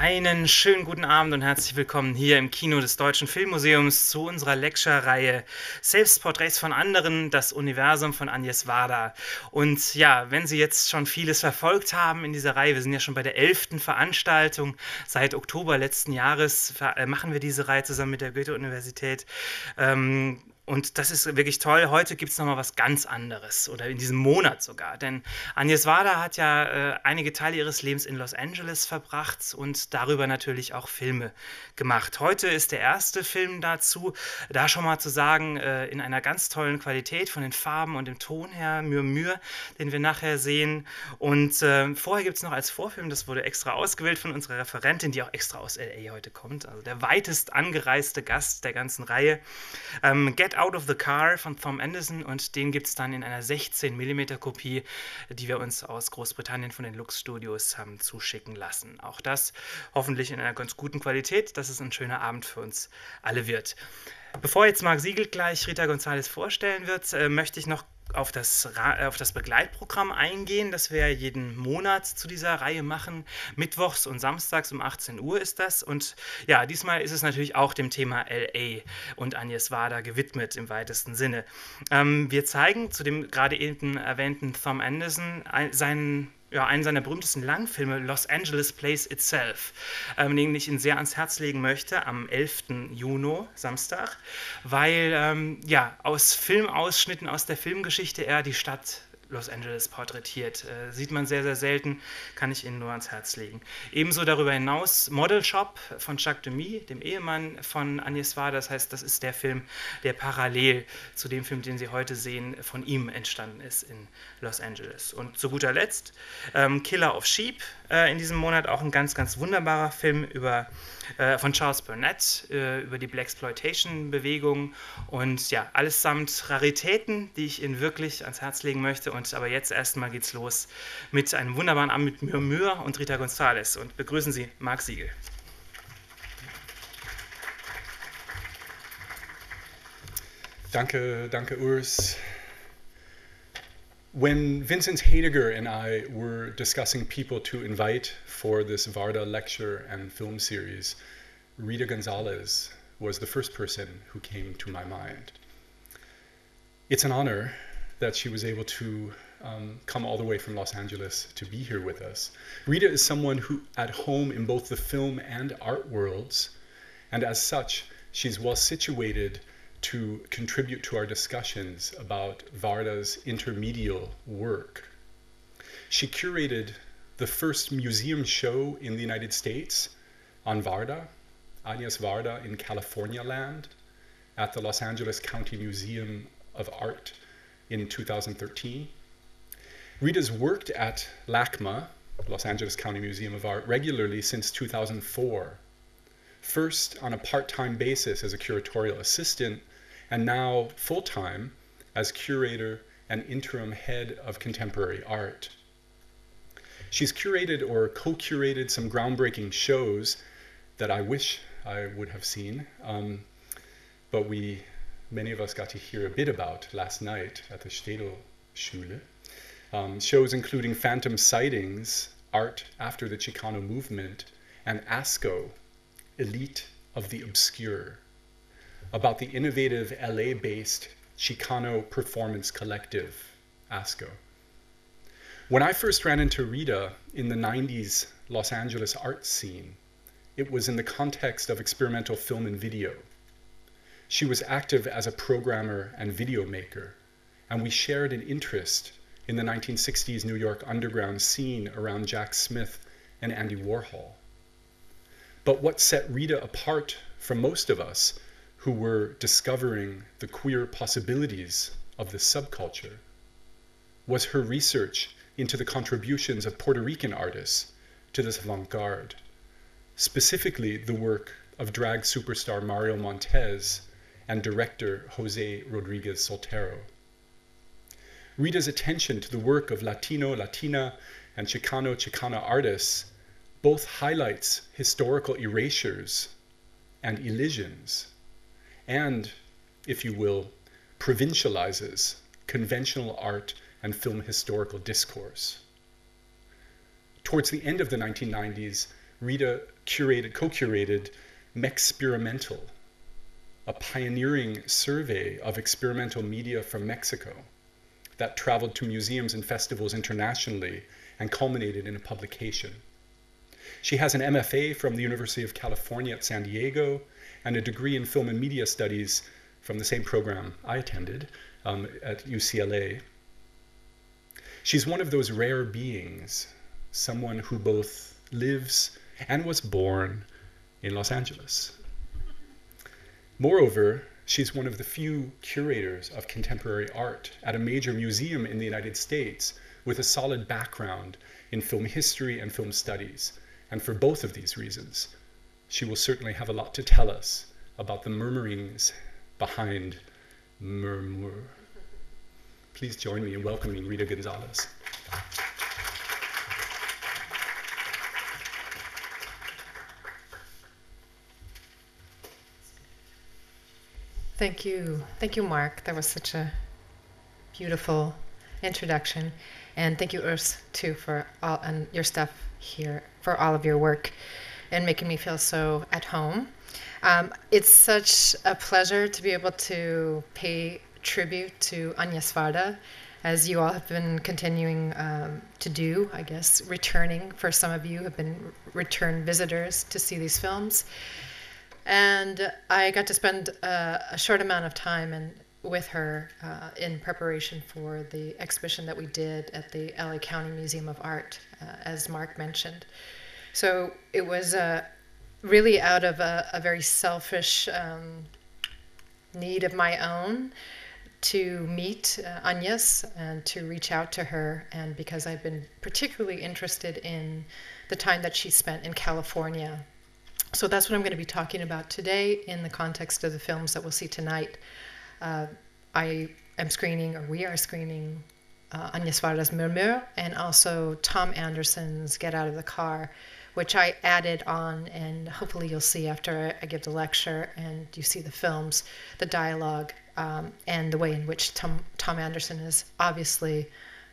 Einen schönen guten Abend und herzlich willkommen hier im Kino des Deutschen Filmmuseums zu unserer Lecture-Reihe Selbstporträts von anderen, das Universum von Agnes Varda. Und ja, wenn Sie jetzt schon vieles verfolgt haben in dieser Reihe, wir sind ja schon bei der elften Veranstaltung, seit Oktober letzten Jahres äh, machen wir diese Reihe zusammen mit der Goethe-Universität. Ähm, und das ist wirklich toll. Heute gibt es nochmal was ganz anderes oder in diesem Monat sogar. Denn Agnes Varda hat ja äh, einige Teile ihres Lebens in Los Angeles verbracht und darüber natürlich auch Filme gemacht. Heute ist der erste Film dazu, da schon mal zu sagen, äh, in einer ganz tollen Qualität von den Farben und dem Ton her, Murmur, den wir nachher sehen. Und äh, vorher gibt es noch als Vorfilm, das wurde extra ausgewählt von unserer Referentin, die auch extra aus LA heute kommt, also der weitest angereiste Gast der ganzen Reihe. Ähm, Get Out of the Car von Tom Anderson und den gibt es dann in einer 16 mm Kopie, die wir uns aus Großbritannien von den Lux Studios haben zuschicken lassen. Auch das hoffentlich in einer ganz guten Qualität, dass es ein schöner Abend für uns alle wird. Bevor jetzt Marc Siegel gleich Rita González vorstellen wird, äh, möchte ich noch auf das, äh, auf das Begleitprogramm eingehen, das wir jeden Monat zu dieser Reihe machen. Mittwochs und samstags um 18 Uhr ist das. Und ja, diesmal ist es natürlich auch dem Thema LA und Agnes Wada gewidmet im weitesten Sinne. Ähm, wir zeigen zu dem gerade eben erwähnten Tom Anderson seinen ja, einen seiner berühmtesten Langfilme, Los Angeles Place Itself, ähm, den ich Ihnen sehr ans Herz legen möchte, am 11. Juni, Samstag, weil ähm, ja, aus Filmausschnitten aus der Filmgeschichte er die Stadt Los Angeles porträtiert. Äh, sieht man sehr, sehr selten, kann ich Ihnen nur ans Herz legen. Ebenso darüber hinaus Model Shop von Jacques Demy, dem Ehemann von Agnes Varda. Das heißt, das ist der Film, der parallel zu dem Film, den Sie heute sehen, von ihm entstanden ist in Los Angeles. Und zu guter Letzt ähm, Killer of Sheep äh, in diesem Monat, auch ein ganz, ganz wunderbarer Film über äh, von Charles Burnett äh, über die Black Exploitation Bewegung und ja, allesamt Raritäten, die ich Ihnen wirklich ans Herz legen möchte. Und aber jetzt erstmal geht's los mit einem wunderbaren Abend mit Murmur und Rita González und begrüßen Sie Marc Siegel. Danke, danke Urs. When Vincent Heidegger and I were discussing people to invite for this Varda lecture and film series, Rita Gonzalez was the first person who came to my mind. It's an honor that she was able to um, come all the way from Los Angeles to be here with us. Rita is someone who, at home in both the film and art worlds, and as such, she's well situated to contribute to our discussions about Varda's intermedial work. She curated the first museum show in the United States on Varda, Agnes Varda in California land, at the Los Angeles County Museum of Art in 2013. Rita's worked at LACMA, Los Angeles County Museum of Art, regularly since 2004. First on a part time basis as a curatorial assistant, and now full time as curator and interim head of contemporary art. She's curated or co curated some groundbreaking shows that I wish I would have seen, um, but we, many of us, got to hear a bit about last night at the Städel Schule. Um, shows including Phantom Sightings, Art After the Chicano Movement, and ASCO, Elite of the Obscure about the innovative LA based Chicano Performance Collective, ASCO. When I first ran into Rita in the 90s Los Angeles art scene, it was in the context of experimental film and video. She was active as a programmer and video maker, and we shared an interest in the 1960s New York underground scene around Jack Smith and Andy Warhol. But what set Rita apart from most of us who were discovering the queer possibilities of this subculture was her research into the contributions of Puerto Rican artists to this avant garde, specifically the work of drag superstar Mario Montez and director Jose Rodriguez Soltero. Rita's attention to the work of Latino, Latina, and Chicano, Chicana artists both highlights historical erasures and elisions and, if you will, provincializes conventional art and film historical discourse. Towards the end of the 1990s, Rita curated, co-curated Mexperimental, a pioneering survey of experimental media from Mexico that traveled to museums and festivals internationally and culminated in a publication. She has an MFA from the University of California at San Diego and a degree in film and media studies from the same program I attended um, at UCLA. She's one of those rare beings, someone who both lives and was born in Los Angeles. Moreover, she's one of the few curators of contemporary art at a major museum in the United States with a solid background in film history and film studies. And for both of these reasons, she will certainly have a lot to tell us about the murmurings behind Murmur. Please join me in welcoming Rita Gonzalez. Thank you. Thank you, Mark. That was such a beautiful introduction. And thank you, Urs, too, for all and your stuff here, for all of your work and making me feel so at home. Um, it's such a pleasure to be able to pay tribute to Agnes Varda, as you all have been continuing um, to do, I guess, returning. For some of you have been return visitors to see these films. And I got to spend uh, a short amount of time in, with her uh, in preparation for the exhibition that we did at the LA County Museum of Art, uh, as Mark mentioned. So it was uh, really out of a, a very selfish um, need of my own to meet uh, Agnes and to reach out to her, and because I've been particularly interested in the time that she spent in California. So that's what I'm going to be talking about today in the context of the films that we'll see tonight. Uh, I am screening, or we are screening, uh, Agnes Varda's Murmure and also Thom Andersen's Get Out of the Car, which I added on, and hopefully you'll see after I give the lecture and you see the films, the dialogue, um, and the way in which Thom, Thom Andersen is obviously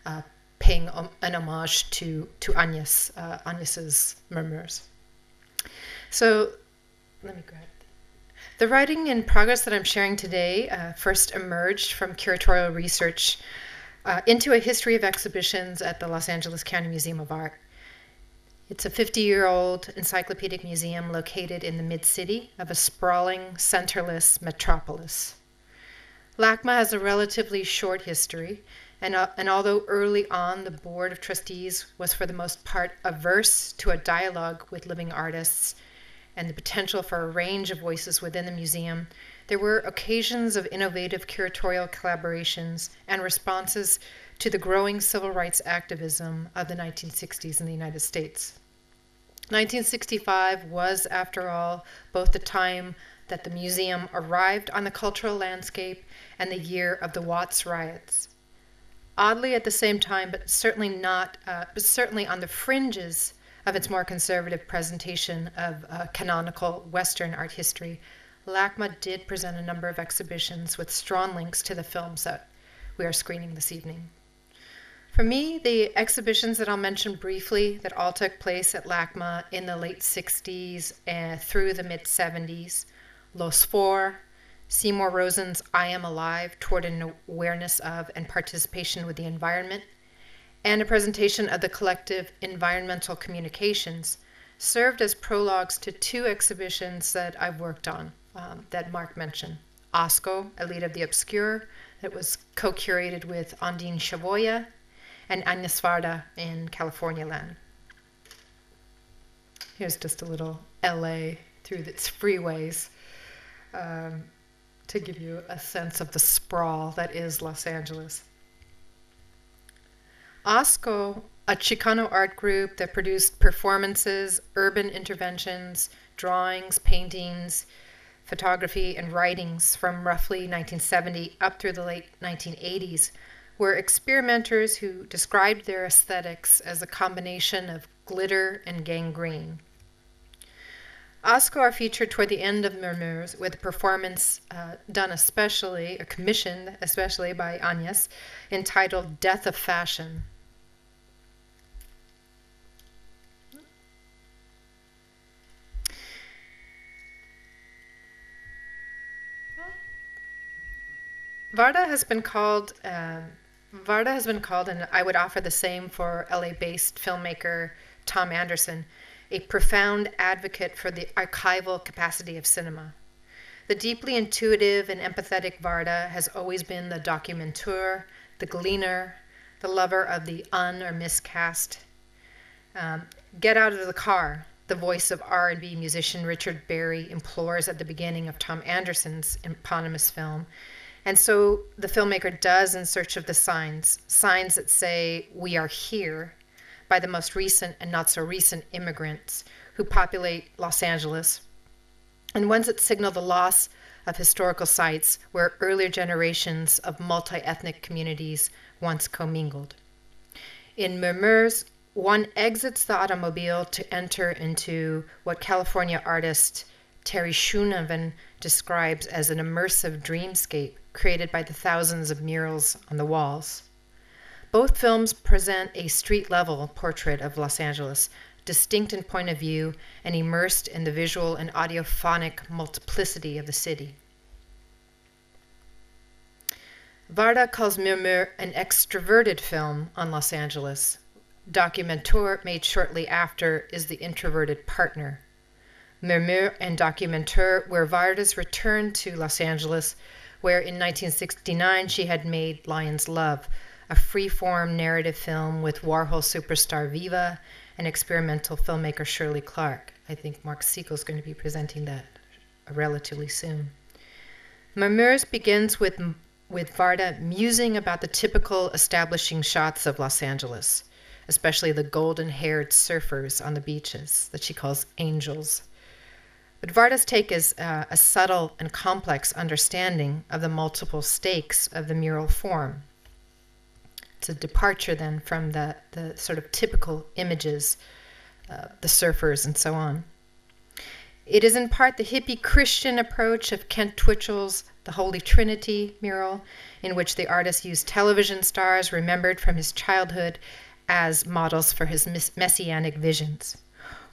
uh, paying an homage to, to Agnes, uh, Agnes's Murmures. So let me grab the writing in progress that I'm sharing today uh, first emerged from curatorial research uh, into a history of exhibitions at the Los Angeles County Museum of Art. It's a 50 year old encyclopedic museum located in the mid city of a sprawling, centerless metropolis. LACMA has a relatively short history, and, uh, and although early on the Board of Trustees was for the most part averse to a dialogue with living artists and the potential for a range of voices within the museum, there were occasions of innovative curatorial collaborations and responses to the growing civil rights activism of the 1960s in the United States. 1965 was, after all, both the time that the museum arrived on the cultural landscape and the year of the Watts riots. Oddly, at the same time, but certainly not, uh, but certainly on the fringes of its more conservative presentation of uh, canonical Western art history, LACMA did present a number of exhibitions with strong links to the films that we are screening this evening. For me, the exhibitions that I'll mention briefly that all took place at LACMA in the late 60s and through the mid 70s Los Four, Seymour Rosen's I Am Alive Toward an Awareness of and Participation with the Environment, and a presentation of the collective Environmental Communications served as prologues to two exhibitions that I've worked on um, that Mark mentioned. ASCO, Elite of the Obscure, that was co curated with Ondine Chavoya and Agnes Varda in California land. Here's just a little LA through its freeways um, to give you a sense of the sprawl that is Los Angeles. ASCO, a Chicano art group that produced performances, urban interventions, drawings, paintings, photography, and writings from roughly 1970 up through the late 1980s, were experimenters who described their aesthetics as a combination of glitter and gangrene. ASCO are featured toward the end of Murmurs with a performance uh, done especially, or commissioned especially by Agnes, entitled Death of Fashion. Varda has been called. Um, Varda has been called, and I would offer the same for LA-based filmmaker Thom Andersen, a profound advocate for the archival capacity of cinema. The deeply intuitive and empathetic Varda has always been the documenteur, the gleaner, the lover of the un or miscast. Um, Get out of the car, the voice of R&B musician Richard Berry implores at the beginning of Thom Andersen's eponymous film. And so the filmmaker does in search of the signs, signs that say, We are here, by the most recent and not so recent immigrants who populate Los Angeles, and ones that signal the loss of historical sites where earlier generations of multi ethnic communities once commingled. In Murmurs, one exits the automobile to enter into what California artist Terry Schoonhoven describes as an immersive dreamscape created by the thousands of murals on the walls. Both films present a street level portrait of Los Angeles, distinct in point of view and immersed in the visual and audiophonic multiplicity of the city. Varda calls Murmure an extroverted film on Los Angeles. Documenteur, made shortly after, is the introverted partner. Murmure and Documenteur were Varda's return to Los Angeles, where in 1969 she had made Lion's Love, a free-form narrative film with Warhol superstar Viva and experimental filmmaker Shirley Clarke. I think Mark Siegel is going to be presenting that relatively soon. Murmures begins with, with Varda musing about the typical establishing shots of Los Angeles, especially the golden haired surfers on the beaches that she calls angels. But Varda's take is uh, a subtle and complex understanding of the multiple stakes of the mural form it's a departure then from the, the sort of typical images, uh, the surfers and so on. It is in part the hippie Christian approach of Kent Twitchell's The Holy Trinity mural, in which the artist used television stars remembered from his childhood as models for his messianic visions.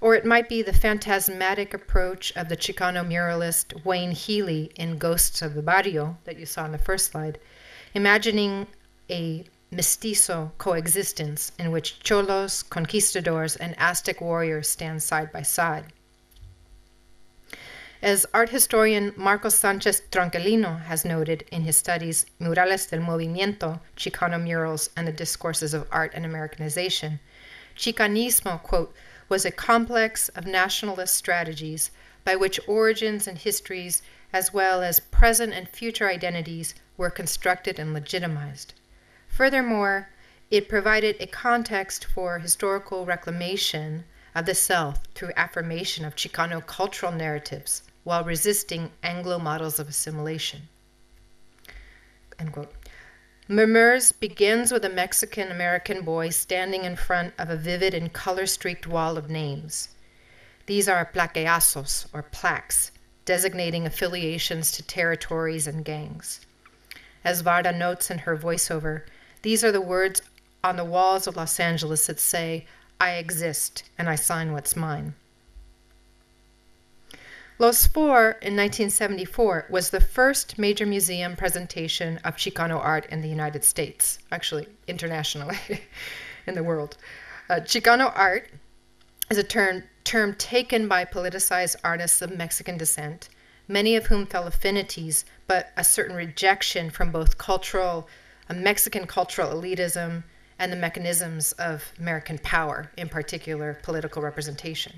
Or it might be the phantasmatic approach of the Chicano muralist Wayne Healy in Ghosts of the Barrio that you saw in the first slide, imagining a mestizo coexistence in which cholos, conquistadors, and Aztec warriors stand side by side. As art historian Marcos Sanchez Tranquilino has noted in his studies Murales del Movimiento, Chicano Murals, and the Discourses of Art and Americanization, Chicanismo, quote, was a complex of nationalist strategies by which origins and histories, as well as present and future identities, were constructed and legitimized. Furthermore, it provided a context for historical reclamation of the South through affirmation of Chicano cultural narratives while resisting Anglo models of assimilation. Murmures begins with a Mexican American boy standing in front of a vivid and color streaked wall of names. These are plaqueazos, or plaques, designating affiliations to territories and gangs. As Varda notes in her voiceover, these are the words on the walls of Los Angeles that say, I exist and I sign what's mine. Los Four in 1974 was the first major museum presentation of Chicano art in the United States, actually internationally in the world. Uh, Chicano art is a term, term taken by politicized artists of Mexican descent, many of whom felt affinities, but a certain rejection from both cultural a Mexican cultural elitism, and the mechanisms of American power, in particular political representation.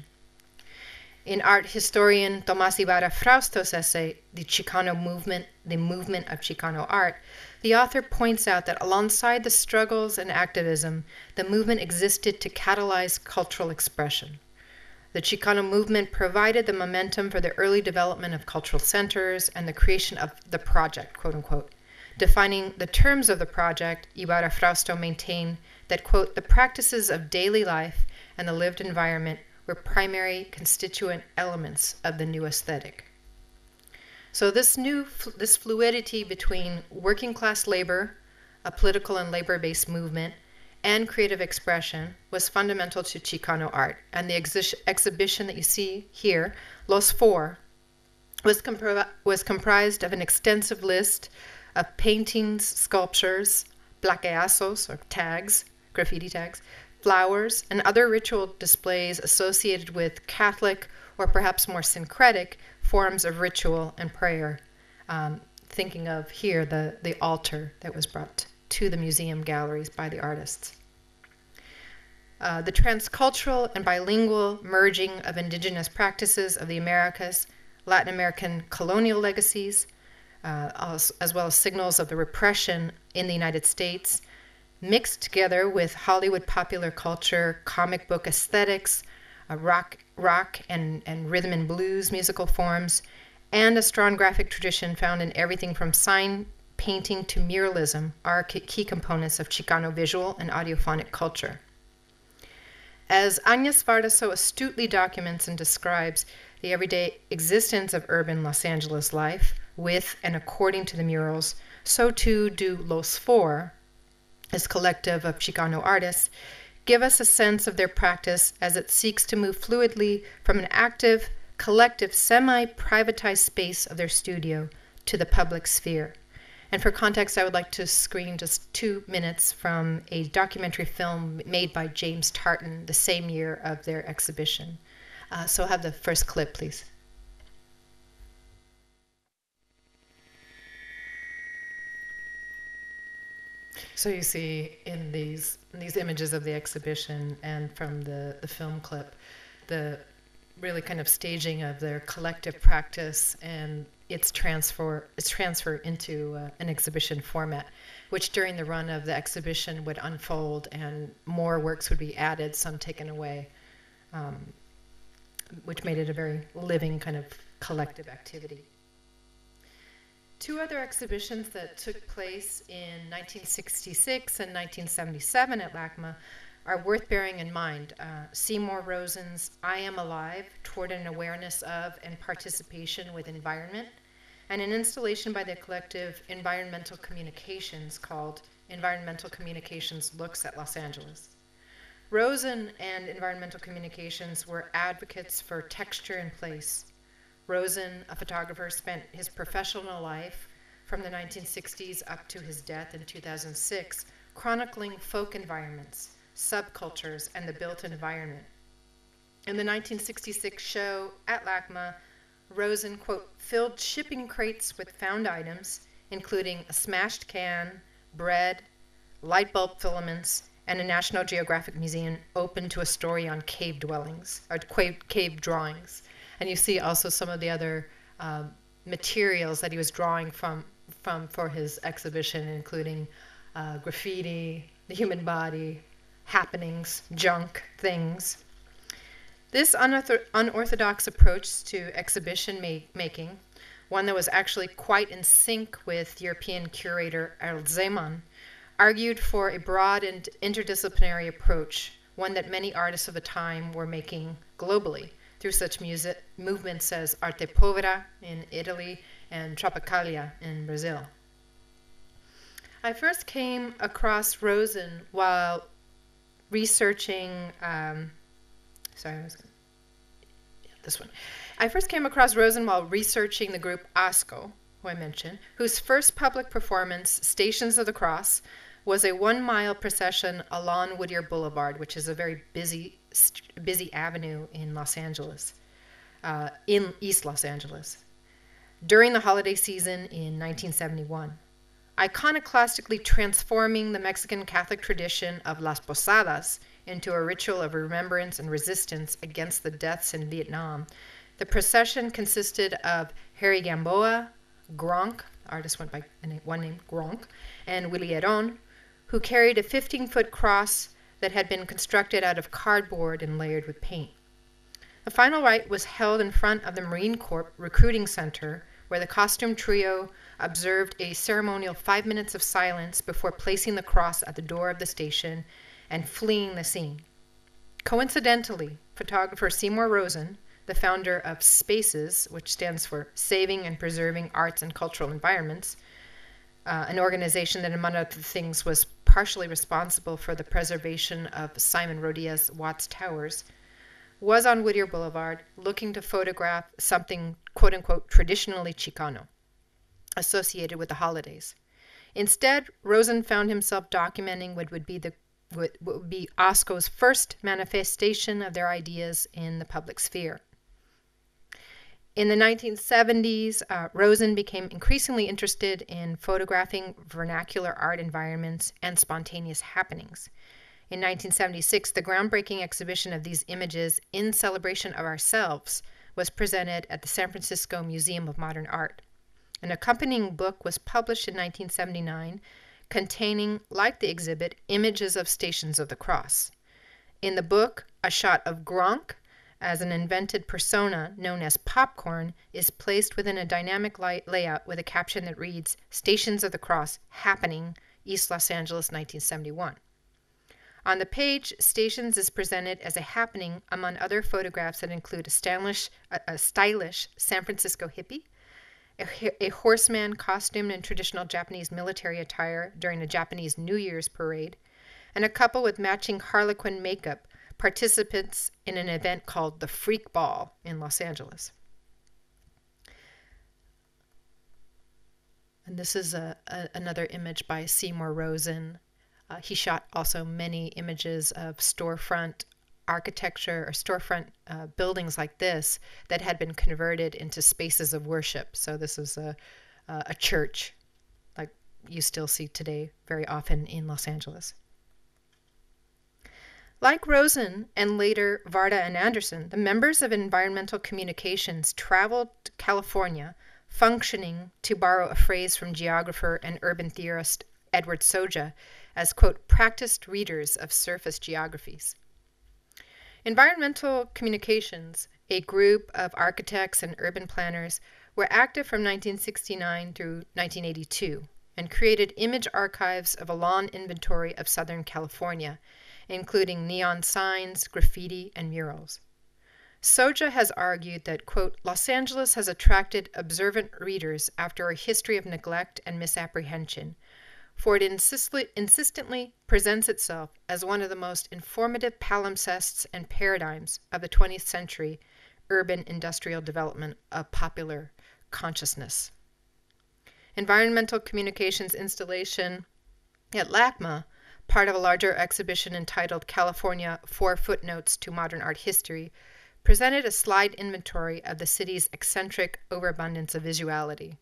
In art historian Tomás Ybarra-Frausto's essay, The Chicano Movement, The Movement of Chicano Art, the author points out that alongside the struggles and activism, the movement existed to catalyze cultural expression. The Chicano movement provided the momentum for the early development of cultural centers and the creation of the project, quote unquote, Defining the terms of the project, Ybarra-Frausto maintained that, quote, the practices of daily life and the lived environment were primary constituent elements of the new aesthetic. So this new this fluidity between working class labor, a political and labor-based movement, and creative expression was fundamental to Chicano art. And the exi- exhibition that you see here, Los Four, was, was comprised of an extensive list of paintings, sculptures, plaqueazos or tags, graffiti tags, flowers, and other ritual displays associated with Catholic or perhaps more syncretic forms of ritual and prayer. Um, thinking of here the, the altar that was brought to the museum galleries by the artists. Uh, the transcultural and bilingual merging of indigenous practices of the Americas, Latin American colonial legacies, uh, as, as, well as signals of the repression in the United States, mixed together with Hollywood popular culture, comic book aesthetics, rock, rock and, and rhythm and blues musical forms, and a strong graphic tradition found in everything from sign painting to muralism are key components of Chicano visual and audiophonic culture. As Agnes Varda so astutely documents and describes the everyday existence of urban Los Angeles life with and according to the murals, so too do Los Four, this collective of Chicano artists, give us a sense of their practice as it seeks to move fluidly from an active, collective, semi privatized space of their studio to the public sphere. And for context, I would like to screen just two minutes from a documentary film made by James Tartan the same year of their exhibition. Uh, so have the first clip, please. So you see in these in these images of the exhibition and from the, the film clip, the really kind of staging of their collective practice and its transfer its transfer into uh, an exhibition format, which during the run of the exhibition would unfold and more works would be added, some taken away, um, which made it a very living kind of collective activity. Two other exhibitions that took place in 1966 and 1977 at LACMA are worth bearing in mind. Uh, Seymour Rosen's I Am Alive Toward an Awareness of and Participation with Environment, and an installation by the collective Environmental Communications called Environmental Communications Looks at Los Angeles. Rosen and Environmental Communications were advocates for texture and place. Rosen, a photographer, spent his professional life from the 1960s up to his death in 2006 chronicling folk environments subcultures, and the built environment. In the 1966 show at LACMA, Rosen, quote, filled shipping crates with found items, including a smashed can, bread, light bulb filaments, and a National Geographic museum open to a story on cave dwellings, or cave drawings. And you see also some of the other uh, materials that he was drawing from, from for his exhibition, including uh, graffiti, the human body, happenings, junk, things. This unorthodox approach to exhibition ma- making, one that was actually quite in sync with European curator Earl Szeemann, argued for a broad and interdisciplinary approach, one that many artists of the time were making globally through such music movements as Arte Povera in Italy and Tropicalia in Brazil. I first came across Rosen while researching. Um, sorry, I was yeah, this one. I first came across Rosen while researching the group ASCO, who I mentioned, whose first public performance, Stations of the Cross, was a one-mile procession along Whittier Boulevard, which is a very busy, busy avenue in Los Angeles, uh, in East Los Angeles, during the holiday season in 1971 iconoclastically transforming the Mexican Catholic tradition of Las Posadas into a ritual of remembrance and resistance against the deaths in Vietnam. The procession consisted of Harry Gamboa, Gronk, artist went by one name, Gronk, and Willie Herrón, who carried a 15 foot cross that had been constructed out of cardboard and layered with paint. The final rite was held in front of the Marine Corps Recruiting Center, where the costume trio observed a ceremonial five minutes of silence before placing the cross at the door of the station and fleeing the scene. Coincidentally, photographer Seymour Rosen, the founder of SPACES, which stands for Saving and Preserving Arts and Cultural Environments, uh, an organization that, among other things, was partially responsible for the preservation of Simon Rodia's Watts Towers, was on Whittier Boulevard looking to photograph something quote unquote traditionally Chicano associated with the holidays. Instead, Rosen found himself documenting what would be the what would be ASCO's first manifestation of their ideas in the public sphere. In the 1970s, uh, Rosen became increasingly interested in photographing vernacular art environments and spontaneous happenings. In 1976, the groundbreaking exhibition of these images in celebration of ourselves was presented at the San Francisco Museum of Modern Art. An accompanying book was published in 1979 containing, like the exhibit, images of Stations of the Cross. In the book, a shot of Gronk as an invented persona known as Popcorn is placed within a dynamic layout with a caption that reads Stations of the Cross Happening, East Los Angeles, 1971. On the page, Stations is presented as a happening among other photographs that include a stylish, a, a stylish San Francisco hippie, a, a horseman costumed in traditional Japanese military attire during a Japanese New Year's parade, and a couple with matching harlequin makeup, participants in an event called the Freak Ball in Los Angeles. And this is a, a, another image by Seymour Rosen uh, he shot also many images of storefront architecture or storefront uh, buildings like this that had been converted into spaces of worship. So this is a, a church like you still see today very often in Los Angeles. Like Rosen and later Varda and Andersen, the members of environmental communications traveled to California functioning, to borrow a phrase from geographer and urban theorist Edward Soja, as, quote, practiced readers of surface geographies. Environmental Communications, a group of architects and urban planners, were active from 1969 through 1982 and created image archives of a long inventory of Southern California, including neon signs, graffiti, and murals. Soja has argued that, quote, Los Angeles has attracted observant readers after a history of neglect and misapprehension, for it insistently presents itself as one of the most informative palimpsests and paradigms of the 20th century urban industrial development of popular consciousness. Environmental communications installation at LACMA, part of a larger exhibition entitled California Four Footnotes to Modern Art History, presented a slide inventory of the city's eccentric overabundance of visuality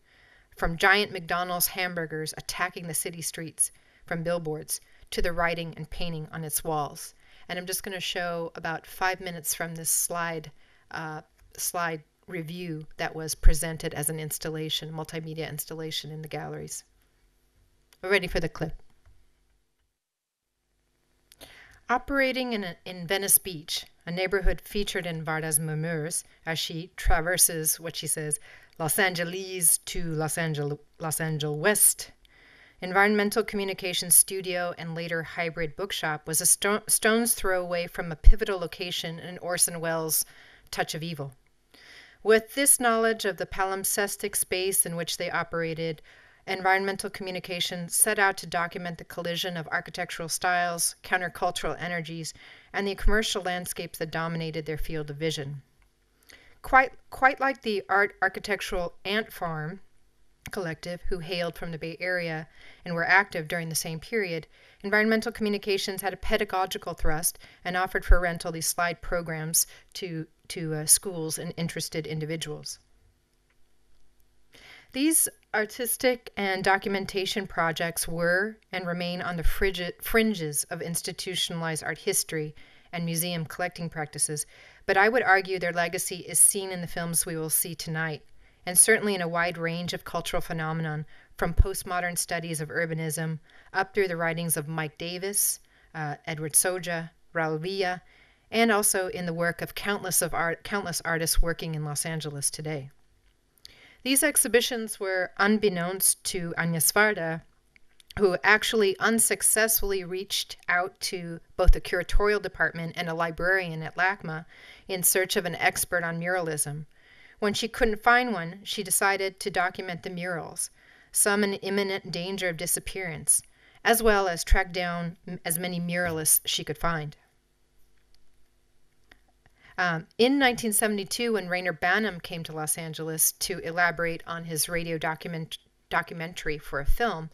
from giant McDonald's hamburgers attacking the city streets from billboards to the writing and painting on its walls. And I'm just going to show about five minutes from this slide uh, slide review that was presented as an installation, multimedia installation in the galleries. We're ready for the clip. Operating in, a, in Venice Beach, a neighborhood featured in Varda's memoirs, as she traverses what she says Los Angeles to Los Angeles, Los Angeles West. Environmental Communications Studio and later Hybrid Bookshop was a sto- stone's throw away from a pivotal location in Orson Welles' Touch of Evil. With this knowledge of the palimpsestic space in which they operated, environmental communication set out to document the collision of architectural styles, countercultural energies, and the commercial landscapes that dominated their field of vision. Quite, quite like the art architectural Ant Farm collective, who hailed from the Bay Area and were active during the same period, environmental communications had a pedagogical thrust and offered for rental these slide programs to, to uh, schools and interested individuals. These artistic and documentation projects were and remain on the fringes of institutionalized art history and museum collecting practices, but I would argue their legacy is seen in the films we will see tonight, and certainly in a wide range of cultural phenomenon, from postmodern studies of urbanism up through the writings of Mike Davis, uh, Edward Soja, Raul Villa, and also in the work of countless of art, countless artists working in Los Angeles today. These exhibitions were unbeknownst to Agnes Varda, who actually unsuccessfully reached out to both the curatorial department and a librarian at LACMA in search of an expert on muralism. When she couldn't find one, she decided to document the murals, some in imminent danger of disappearance, as well as track down as many muralists she could find. Um, in 1972, when Reyner Banham came to Los Angeles to elaborate on his radio document, documentary for a film,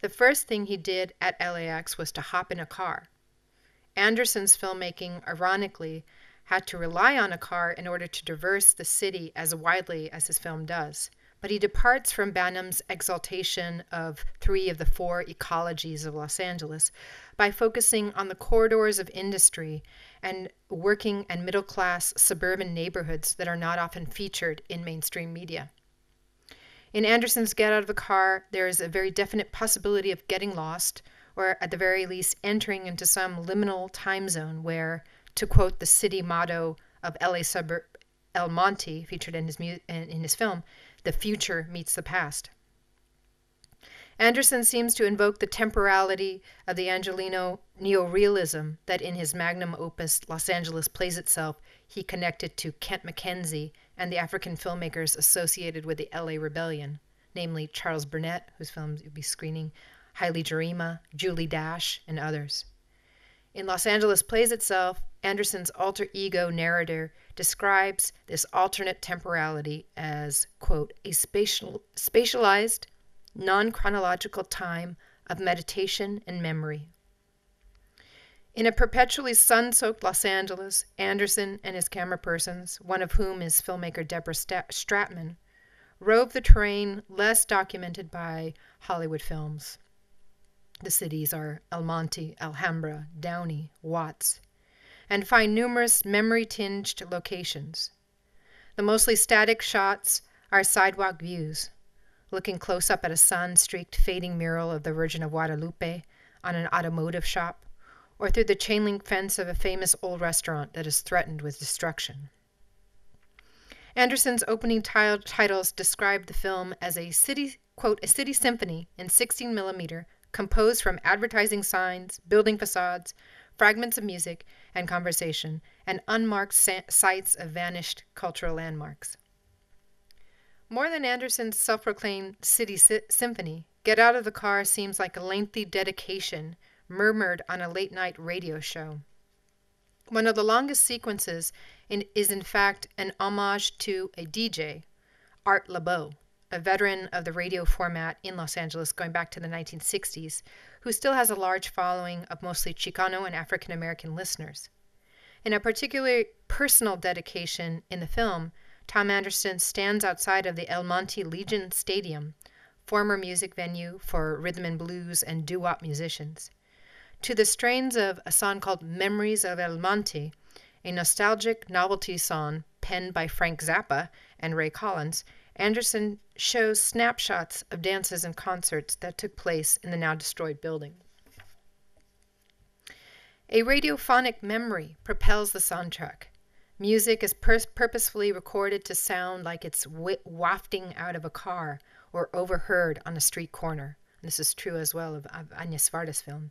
the first thing he did at LAX was to hop in a car. Andersen's filmmaking, ironically, had to rely on a car in order to traverse the city as widely as his film does. But he departs from Banham's exaltation of three of the four ecologies of Los Angeles by focusing on the corridors of industry and working and middle class suburban neighborhoods that are not often featured in mainstream media. In Andersen's Get Out of the Car, there is a very definite possibility of getting lost, or at the very least, entering into some liminal time zone where, to quote the city motto of LA suburb El Monte, featured in his, mu- in his film, the future meets the past. Andersen seems to invoke the temporality of the Angelino neorealism that in his magnum opus Los Angeles Plays Itself he connected to Kent Mackenzie and the African filmmakers associated with the LA Rebellion, namely Charles Burnett, whose films you'll be screening, Haile Gerima, Julie Dash, and others. In Los Angeles Plays Itself, Andersen's alter ego narrator describes this alternate temporality as, quote, a spatial, spatialized, non chronological time of meditation and memory, in a perpetually sun soaked Los Angeles, Andersen and his camera persons, one of whom is filmmaker Deborah Stratman, rove the terrain less documented by Hollywood films. The cities are El Monte, Alhambra, Downey, Watts, and find numerous memory tinged locations. The mostly static shots are sidewalk views, looking close up at a sun streaked fading mural of the Virgin of Guadalupe on an automotive shop or through the chain link fence of a famous old restaurant that is threatened with destruction. Andersen's opening t- titles describe the film as a city, quote, a city symphony in 16 millimeter, composed from advertising signs, building facades, fragments of music and conversation, and unmarked sites of vanished cultural landmarks. More than Andersen's self proclaimed city si- symphony, Get Out of the Car seems like a lengthy dedication murmured on a late night radio show. One of the longest sequences in, is, in fact, an homage to a DJ, Art Laboe, a veteran of the radio format in Los Angeles going back to the 1960s, who still has a large following of mostly Chicano and African American listeners. In a particularly personal dedication in the film, Thom Andersen stands outside of the El Monte Legion Stadium, former music venue for rhythm and blues and doo wop musicians to the strains of a song called Memories of El Monte, a nostalgic novelty song penned by Frank Zappa and Ray Collins, Andersen shows snapshots of dances and concerts that took place in the now destroyed building. A radiophonic memory propels the soundtrack. Music is pur- purposefully recorded to sound like it's wafting out of a car or overheard on a street corner. This is true as well of Agnes Varda's film.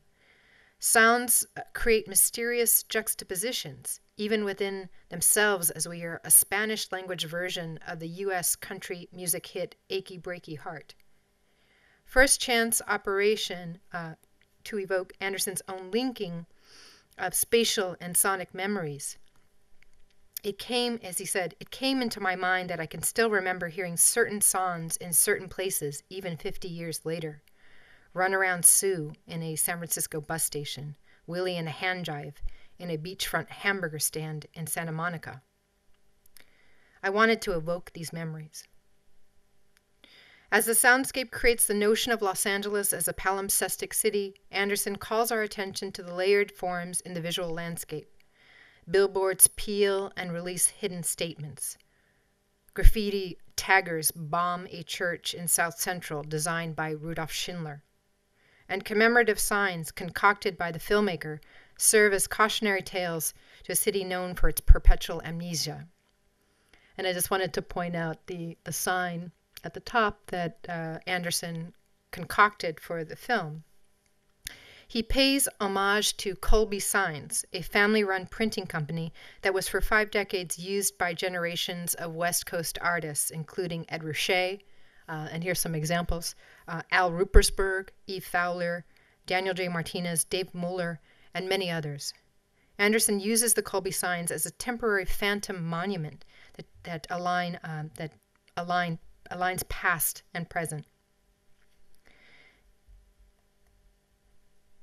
Sounds uh, create mysterious juxtapositions, even within themselves, as we hear a Spanish language version of the U.S. country music hit Achy Breaky Heart. First chance operation uh, to evoke Andersen's own linking of spatial and sonic memories. It came, as he said, it came into my mind that I can still remember hearing certain songs in certain places even 50 years later. Runaround Sue in a San Francisco bus station, Willie in a hand jive in a beachfront hamburger stand in Santa Monica. I wanted to evoke these memories. As the soundscape creates the notion of Los Angeles as a palimpsestic city, Andersen calls our attention to the layered forms in the visual landscape. Billboards peel and release hidden statements. Graffiti taggers bomb a church in South Central designed by Rudolf Schindler and commemorative signs concocted by the filmmaker serve as cautionary tales to a city known for its perpetual amnesia. And I just wanted to point out the, the sign at the top that uh, Andersen concocted for the film. He pays homage to Colby Signs, a family run printing company that was for five decades used by generations of West Coast artists, including Ed Ruscha, uh, and here's some examples uh, Al Ruppersberg, Eve Fowler, Daniel J. Martinez, Dave Muller, and many others. Andersen uses the Colby signs as a temporary phantom monument that, that, align, um, that align, aligns past and present.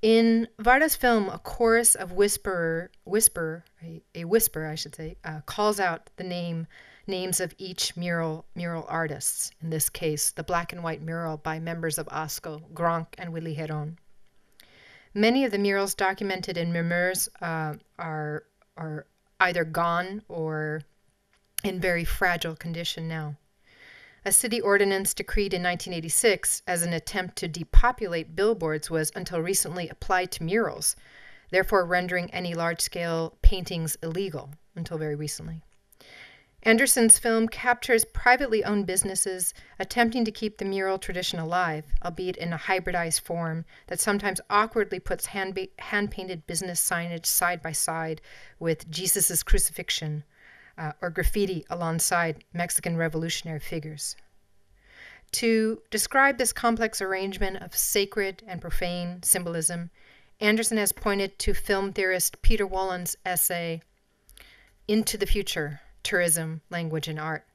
In Varda's film, a chorus of whisperer, whisper, a, a whisper, I should say, uh, calls out the name names of each mural mural artists. In this case, the black and white mural by members of ASCO, Gronk and Willie Herrón. Many of the murals documented in Mur Murs uh, are are either gone or in very fragile condition now. A city ordinance decreed in 1986 as an attempt to depopulate billboards was until recently applied to murals, therefore rendering any large scale paintings illegal until very recently. Andersen's film captures privately owned businesses attempting to keep the mural tradition alive, albeit in a hybridized form that sometimes awkwardly puts hand, hand painted business signage side by side with Jesus' crucifixion uh, or graffiti alongside Mexican revolutionary figures. To describe this complex arrangement of sacred and profane symbolism, Andersen has pointed to film theorist Peter Wollen's essay, Into the Future tourism, language, and art.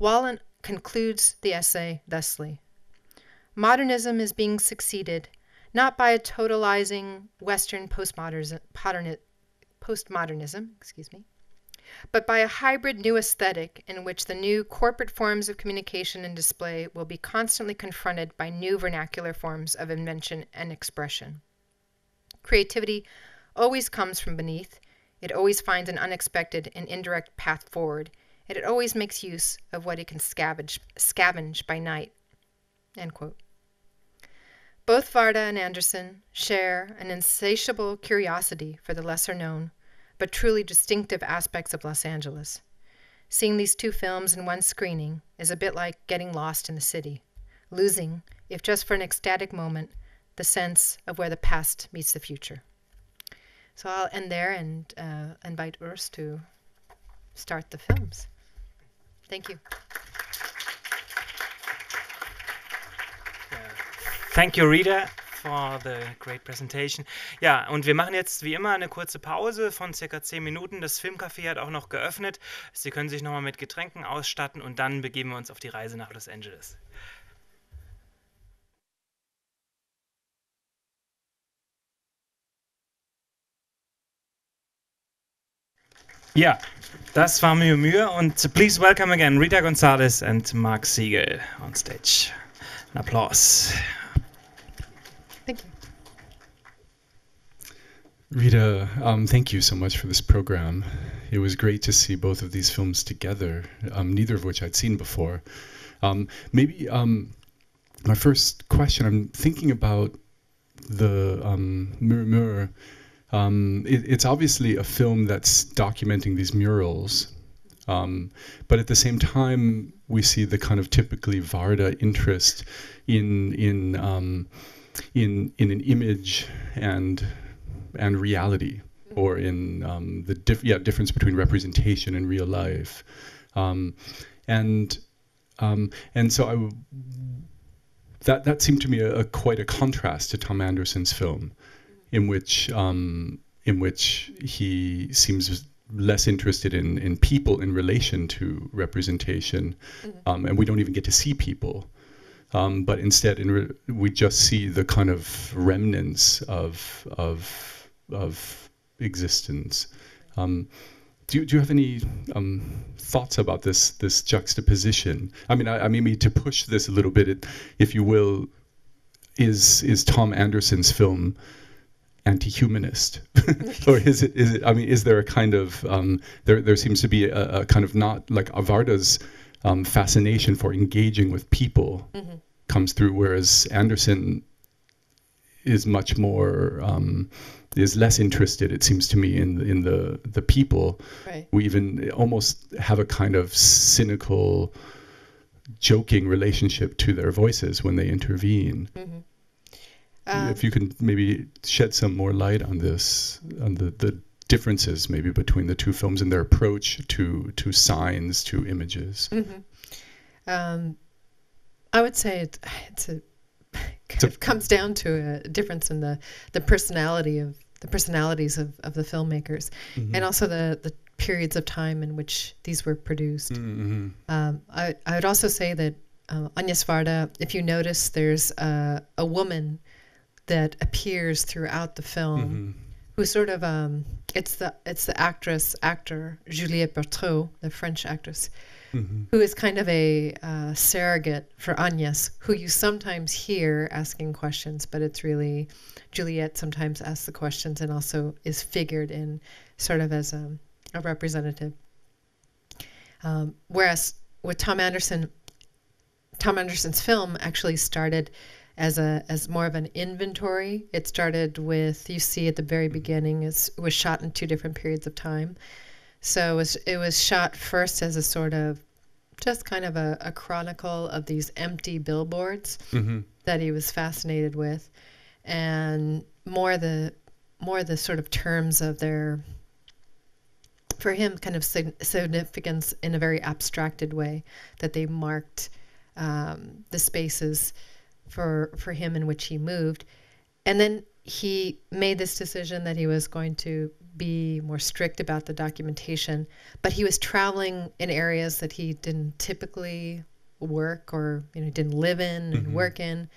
Wollen concludes the essay thusly Modernism is being succeeded not by a totalizing Western postmodernism, postmodernism excuse me, but by a hybrid new aesthetic in which the new corporate forms of communication and display will be constantly confronted by new vernacular forms of invention and expression. Creativity always comes from beneath, it always finds an unexpected and indirect path forward, and it always makes use of what it can scavenge, scavenge by night. Both Varda and Andersen share an insatiable curiosity for the lesser known, but truly distinctive aspects of Los Angeles. Seeing these two films in one screening is a bit like getting lost in the city, losing, if just for an ecstatic moment, the sense of where the past meets the future. So I'll end there and uh, invite Urs to start the films. Thank you. Thank you, Rita, for the great presentation. Ja, und wir machen jetzt wie immer eine kurze Pause von circa 10 Minuten. Das Filmcafé hat auch noch geöffnet. Sie können sich nochmal mit Getränken ausstatten und dann begeben wir uns auf die Reise nach Los Angeles. Ja, das war Mühe Mühe und please welcome again Rita Gonzalez and Mark Siegel on stage. An applause. Thank you. Rita, um, thank you so much for this program. It was great to see both of these films together, um, neither of which I'd seen before. Um, maybe um, my first question, I'm thinking about the um, Murmur um, it, it's obviously a film that's documenting these murals, um, but at the same time, we see the kind of typically Varda interest in in um, in in an image and and reality, or in um, the dif- yeah difference between representation and real life, um, and um, and so I. that, that seemed to me a, a, quite a contrast to Thom Andersen's film in which um, in which he seems less interested in in people in relation to representation, mm-hmm. um, and we don't even get to see people. Um, but instead, in re- we just see the kind of remnants of of of existence. Um, do you, do you have any um, thoughts about this this juxtaposition? I mean, I, I mean, to push this a little bit, if you will, is is Thom Andersen's film anti-humanist, or is it? Is it? I mean, is there a kind of um, there? There seems to be a, a kind of not like Varda's um, fascination for engaging with people mm-hmm. comes through, whereas Andersen is much more um, is less interested. It seems to me in in the the people. Right. We even almost have a kind of cynical, joking relationship to their voices when they intervene. Mm-hmm. Um, if you can maybe shed some more light on this, on the, the differences maybe between the two films and their approach to to signs, to images. Mm-hmm. Um, I would say it, it's a kind of comes down to a difference in the the personality of the personalities of, of the filmmakers, mm-hmm. and also the the periods of time in which these were produced. Mm-hmm. Um, I I would also say that uh, Agnes Varda, if you notice, there's a, a woman that appears throughout the film, Mm-hmm. who sort of um, it's the it's the actress actor Juliet Berto, the French actress, Mm-hmm. who is kind of a uh, surrogate for Agnes, who you sometimes hear asking questions, but it's really Juliette sometimes asks the questions and also is figured in sort of as a, a representative. Um, whereas with Thom Andersen, Thom Andersen's film actually started as a as more of an inventory. It started with you see at the very beginning it's, it was shot in two different periods of time. So it was it was shot first as a sort of just kind of a, a chronicle of these empty billboards Mm-hmm. that he was fascinated with, and more the more the sort of terms of their for him kind of significance in a very abstracted way that they marked um, the spaces for for him in which he moved, and then he made this decision that he was going to be more strict about the documentation, but he was traveling in areas that he didn't typically work or you know didn't live in and Mhm. work in.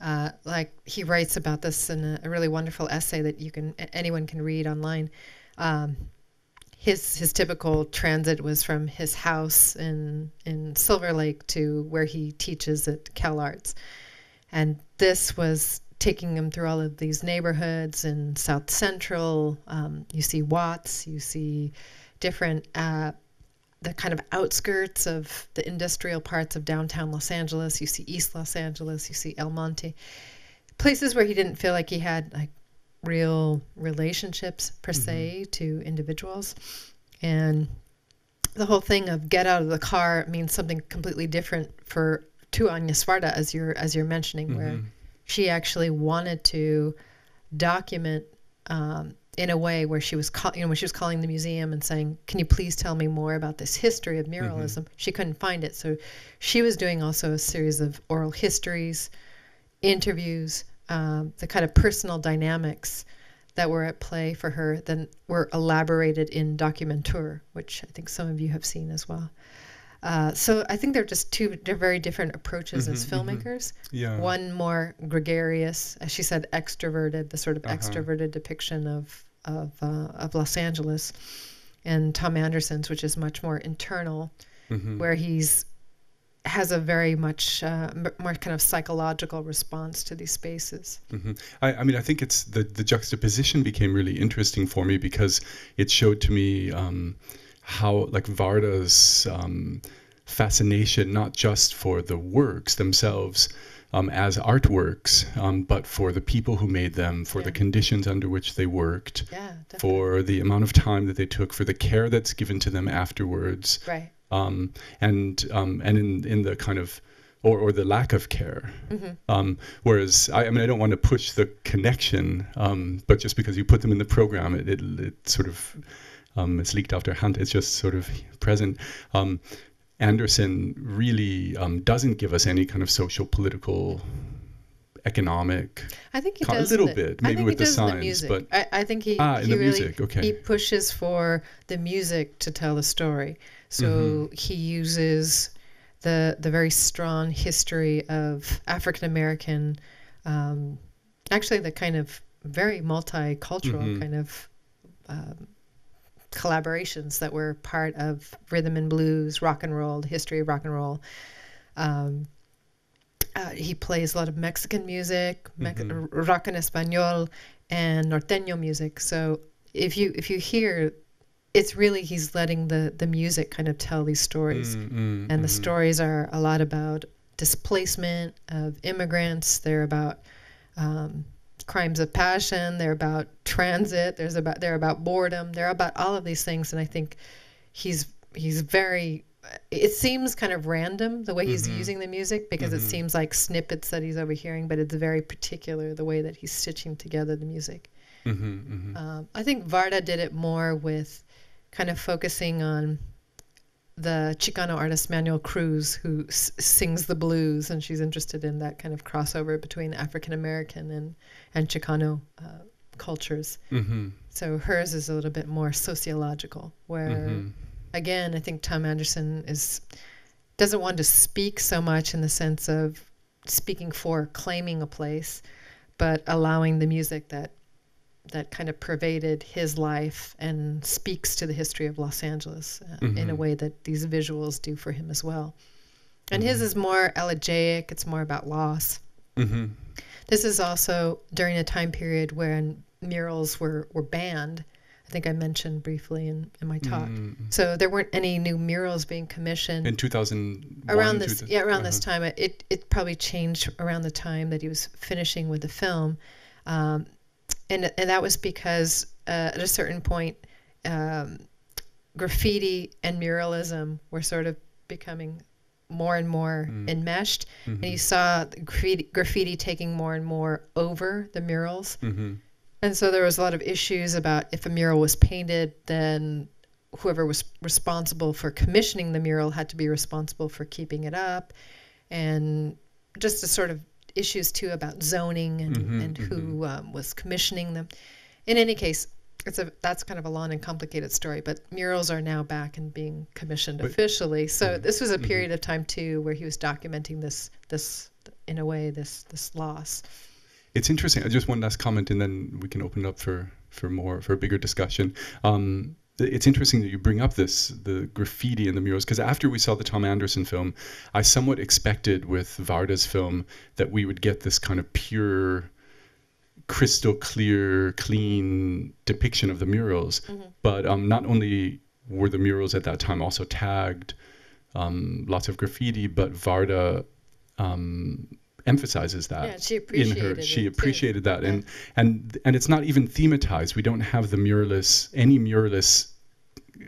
Uh, like he writes about this in a, a really wonderful essay that you can anyone can read online. Um, his his typical transit was from his house in in Silver Lake to where he teaches at CalArts, and this was taking him through all of these neighborhoods in South Central. Um, you see Watts, you see different uh, the kind of outskirts of the industrial parts of downtown Los Angeles. You see East Los Angeles, you see El Monte, places where he didn't feel like he had like real relationships per se to individuals, and the whole thing of get out of the car means something completely different for to Varda as you're as you're mentioning, where Mhm. she actually wanted to document um, in a way where she was call, you know when she was calling the museum and saying can you please tell me more about this history of muralism? She couldn't find it. So she was doing also a series of oral histories interviews um, the kind of personal dynamics that were at play for her then were elaborated in documenteur which i think some of you have seen as well uh, so i think they're just two they're very different approaches as Mhm, mhm. filmmakers Yeah. one more gregarious, as she said, extroverted, the sort of Uh-huh. extroverted depiction of of uh, of Los Angeles, and Thom Andersen's, which is much more internal, Mhm. where he's has a very much uh, m- more kind of psychological response to these spaces. hmm I, I mean, I think it's the the juxtaposition became really interesting for me because it showed to me um, how like Varda's um, fascination not just for the works themselves um, as artworks, um, but for the people who made them, for the conditions under which they worked, Yeah, for the amount of time that they took, for the care that's given to them afterwards, right. um, and um, and in in the kind of or, or the lack of care. Mhm. Um, whereas I, I mean I don't want to push the connection, um, but just because you put them in the program, it it, it sort of um, it's leaked after hand. It's just sort of present. Um, Andersen really um, doesn't give us any kind of social, political, economic. I think he a does little the- bit, maybe with he the signs, music. but- I, I think he Ah, in the really music, okay. he pushes for the music to tell the story. So Mm-hmm. he uses the the very strong history of African American, um, actually the kind of very multicultural Mhm. kind of um, collaborations that were part of rhythm and blues, rock and roll, the history of rock and roll. Um, uh, he plays a lot of Mexican music, Mhm. r- rock en español, and norteño music. So if you if you hear, it's really he's letting the the music kind of tell these stories, Mm, mm, and the mhm. stories are a lot about displacement of immigrants. They're about um, crimes of passion. They're about transit. There's about they're about boredom. They're about all of these things, and I think he's he's very. It seems kind of random the way he's Mhm. using the music because it Mhm. seems like snippets that he's overhearing, but it's very particular the way that he's stitching together the music. Mhm, mhm. Um, I think Varda did it more with kind of focusing on the Chicano artist Manuel Cruz, who s- sings the blues, and she's interested in that kind of crossover between African American and and Chicano uh, cultures. Mhm, So hers is a little bit more sociological, where mhm. again, I think Thom Andersen is doesn't want to speak so much in the sense of speaking for claiming a place, but allowing the music that that kind of pervaded his life and speaks to the history of Los Angeles uh, in a Mhm. way that these visuals do for him as well. And his is more elegiac, it's more about loss. hmm This is also during a time period when murals were, were banned. I think I mentioned briefly in, in my talk. Mm. So there weren't any new murals being commissioned In 2000 around this yeah around this time it, it it probably changed around the time that he was finishing with the film um, and and that was because uh, at a certain point um, graffiti and muralism were sort of becoming more and more enmeshed. And you saw graffiti, graffiti taking more and more over the murals. Hmm and so there was a lot of issues about if a mural was painted, then whoever was responsible for commissioning the mural had to be responsible for keeping it up, and just the sort of issues too about zoning and, Mhm, and who um, was commissioning them. In any case, it's a that's kind of a long and complicated story. But murals are now back and being commissioned But- officially. So this was a period of time too where he was documenting this this in a way this this loss. It's interesting. Just one last comment, and then we can open it up for for more for a bigger discussion. Um, it's interesting that you bring up this the graffiti and the murals because after we saw the Thom Andersen film, I somewhat expected with Varda's film that we would get this kind of pure, crystal clear, clean depiction of the murals. But um, not only were the murals at that time also tagged, um, lots of graffiti, but Varda um, emphasizes that Yeah, she in her appreciated she it, too. appreciated that and and and it's not even thematized we don't have the muralists any muralists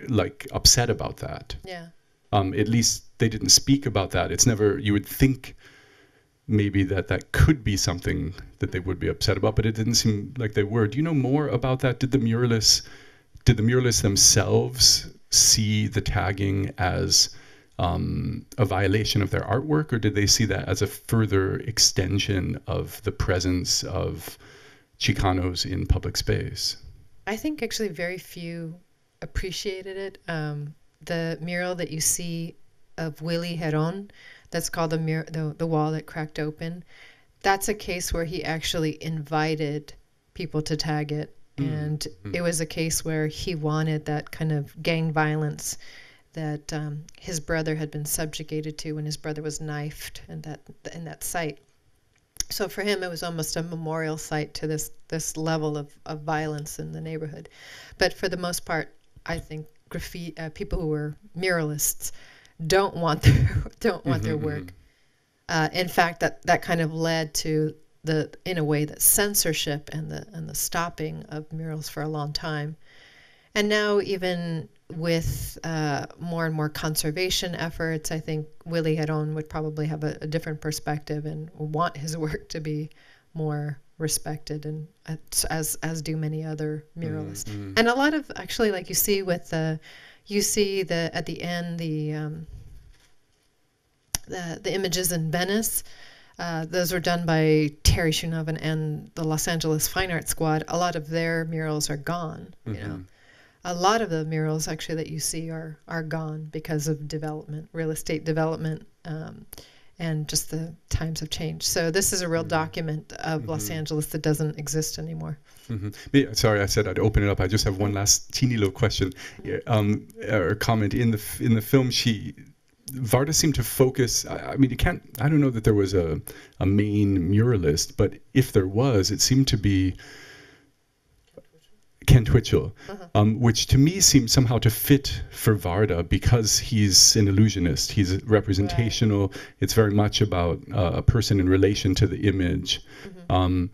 like upset about that Yeah. um at least they didn't speak about that it's never you would think maybe that that could be something that they would be upset about but it didn't seem like they were do you know more about that did the muralists did the muralists themselves see the tagging as um, a violation of their artwork, or did they see that as a further extension of the presence of Chicanos in public space? I think actually very few appreciated it. Um, the mural that you see of Willie Herrón, that's called the, mur- the the wall that cracked open. That's a case where he actually invited people to tag it, and it was a case where he wanted that kind of gang violence that um, his brother had been subjugated to when his brother was knifed in that in that site. So for him, it was almost a memorial site to this this level of, of violence in the neighborhood. But for the most part, I think graffiti uh, people who were muralists don't want their don't want their work. Uh, in fact, that that kind of led to the in a way that censorship and the and the stopping of murals for a long time. And now even with uh, more and more conservation efforts, I think Willie Herrón would probably have a, a different perspective and want his work to be more respected, and as as do many other muralists. And a lot of actually, like you see with the, you see the at the end the um, the the images in Venice. Uh, those were done by Terry Schoonhoven and the Los Angeles Fine Art Squad. A lot of their murals are gone. You know, a lot of the murals actually that you see are are gone because of development, real estate development, um, and just the times have changed. So this is a real document of Los Angeles that doesn't exist anymore. hmm sorry, I said I'd open it up. I just have one last teeny little question um, or comment. In the in the film, she Varda seemed to focus. I, I mean, you can't. I don't know that there was a a main muralist, but if there was, it seemed to be Kent Twitchell, um, which to me seems somehow to fit for Varda because he's an illusionist. He's representational. It's very much about uh, a person in relation to the image, um,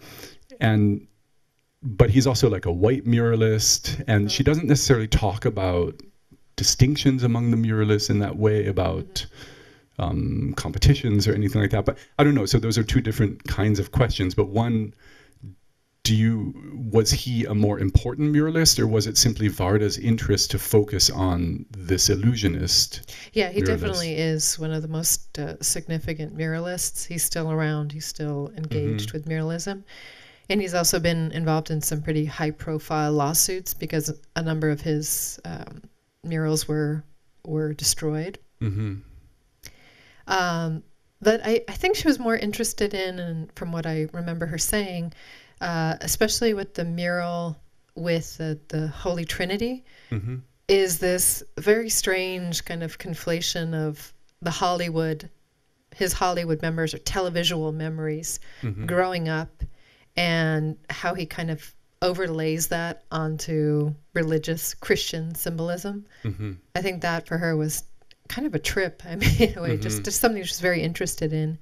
and but he's also like a white muralist, and she doesn't necessarily talk about distinctions among the muralists in that way about um, competitions or anything like that. But I don't know. So those are two different kinds of questions. But one, do you was he a more important muralist, or was it simply Varda's interest to focus on this illusionist? Yeah, he Muralist. definitely is one of the most uh, significant muralists. He's still around. He's still engaged with muralism. And he's also been involved in some pretty high profile lawsuits because a number of his um, murals were were destroyed. hmm Um, that I, I think she was more interested in, and from what I remember her saying, uh, especially with the mural with the, the Holy Trinity, Mm-hmm. is this very strange kind of conflation of the Hollywood, his Hollywood memories or televisual memories Mm-hmm. growing up, and how he kind of overlays that onto religious Christian symbolism. Mm-hmm. I think that for her was kind of a trip. I mean, in a way, just, Mhm. just something she's very interested in.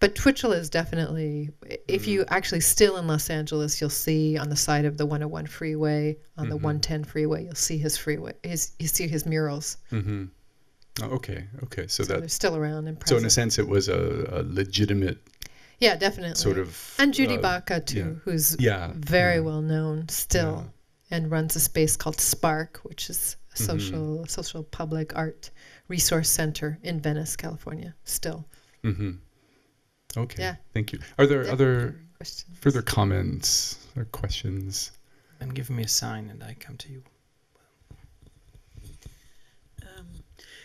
But Twitchell is definitely, if you actually still in Los Angeles, you'll see on the side of the 101 freeway, on the Mhm. 110 freeway, you'll see his freeway, his, you see his murals. Mm-hmm. Oh, okay. Okay. So, So, that they're still around and so in a sense, it was a, a legitimate yeah, definitely. sort of and Judy uh, Baca too, yeah. who's Yeah. very yeah, well known still, and runs a space called SPARC, which is a Mhm. social social public art resource center in Venice, California. Still, Mm-hmm. Okay. Yeah. Thank you. Are there Definitely. other questions. further comments or questions? And give me a sign and I come to you. Um,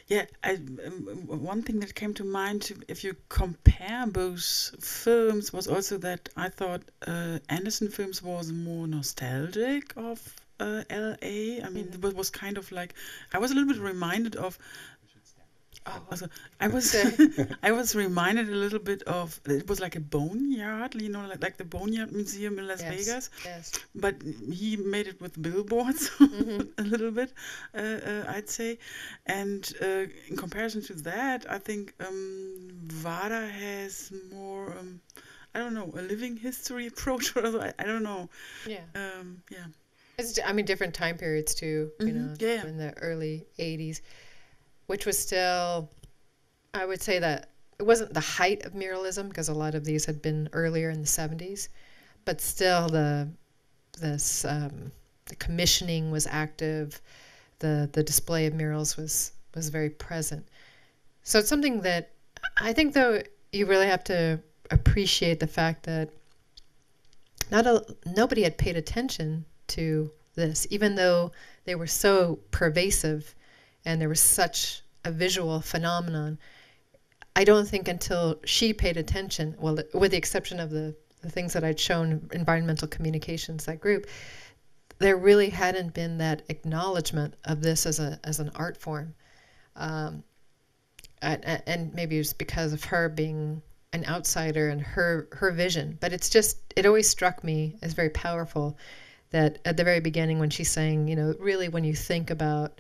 yeah, I, um, one thing that came to mind if you compare both films was also that I thought uh, Andersen films was more nostalgic of uh, L.A. I mean, Mhm. it was kind of like I was a little bit reminded of. Oh, Also, I was I was reminded a little bit of it was like a boneyard, you know, like, like the Boneyard Museum in Las Yes. Vegas, yes. but he made it with billboards Mhm. a little bit, uh, uh, I'd say. And uh, in comparison to that, I think um, Varda has more, um, I don't know, a living history approach, or I, I don't know. Yeah. Um, yeah. It's, I mean, different time periods too. You Mhm, know, yeah. in the early '80s, which was still, I would say that it wasn't the height of muralism because a lot of these had been earlier in the '70s, but still the this um, the commissioning was active, the the display of murals was was very present. So it's something that I think though you really have to appreciate the fact that not a nobody had paid attention to this, even though they were so pervasive and there was such a visual phenomenon. I don't think until she paid attention, well, with the exception of the, the things that I'd shown, environmental communications, that group, there really hadn't been that acknowledgement of this as a as an art form, um, and, and maybe it was because of her being an outsider and her her vision. But it's just it always struck me as very powerful that at the very beginning when she's saying, you know, really when you think about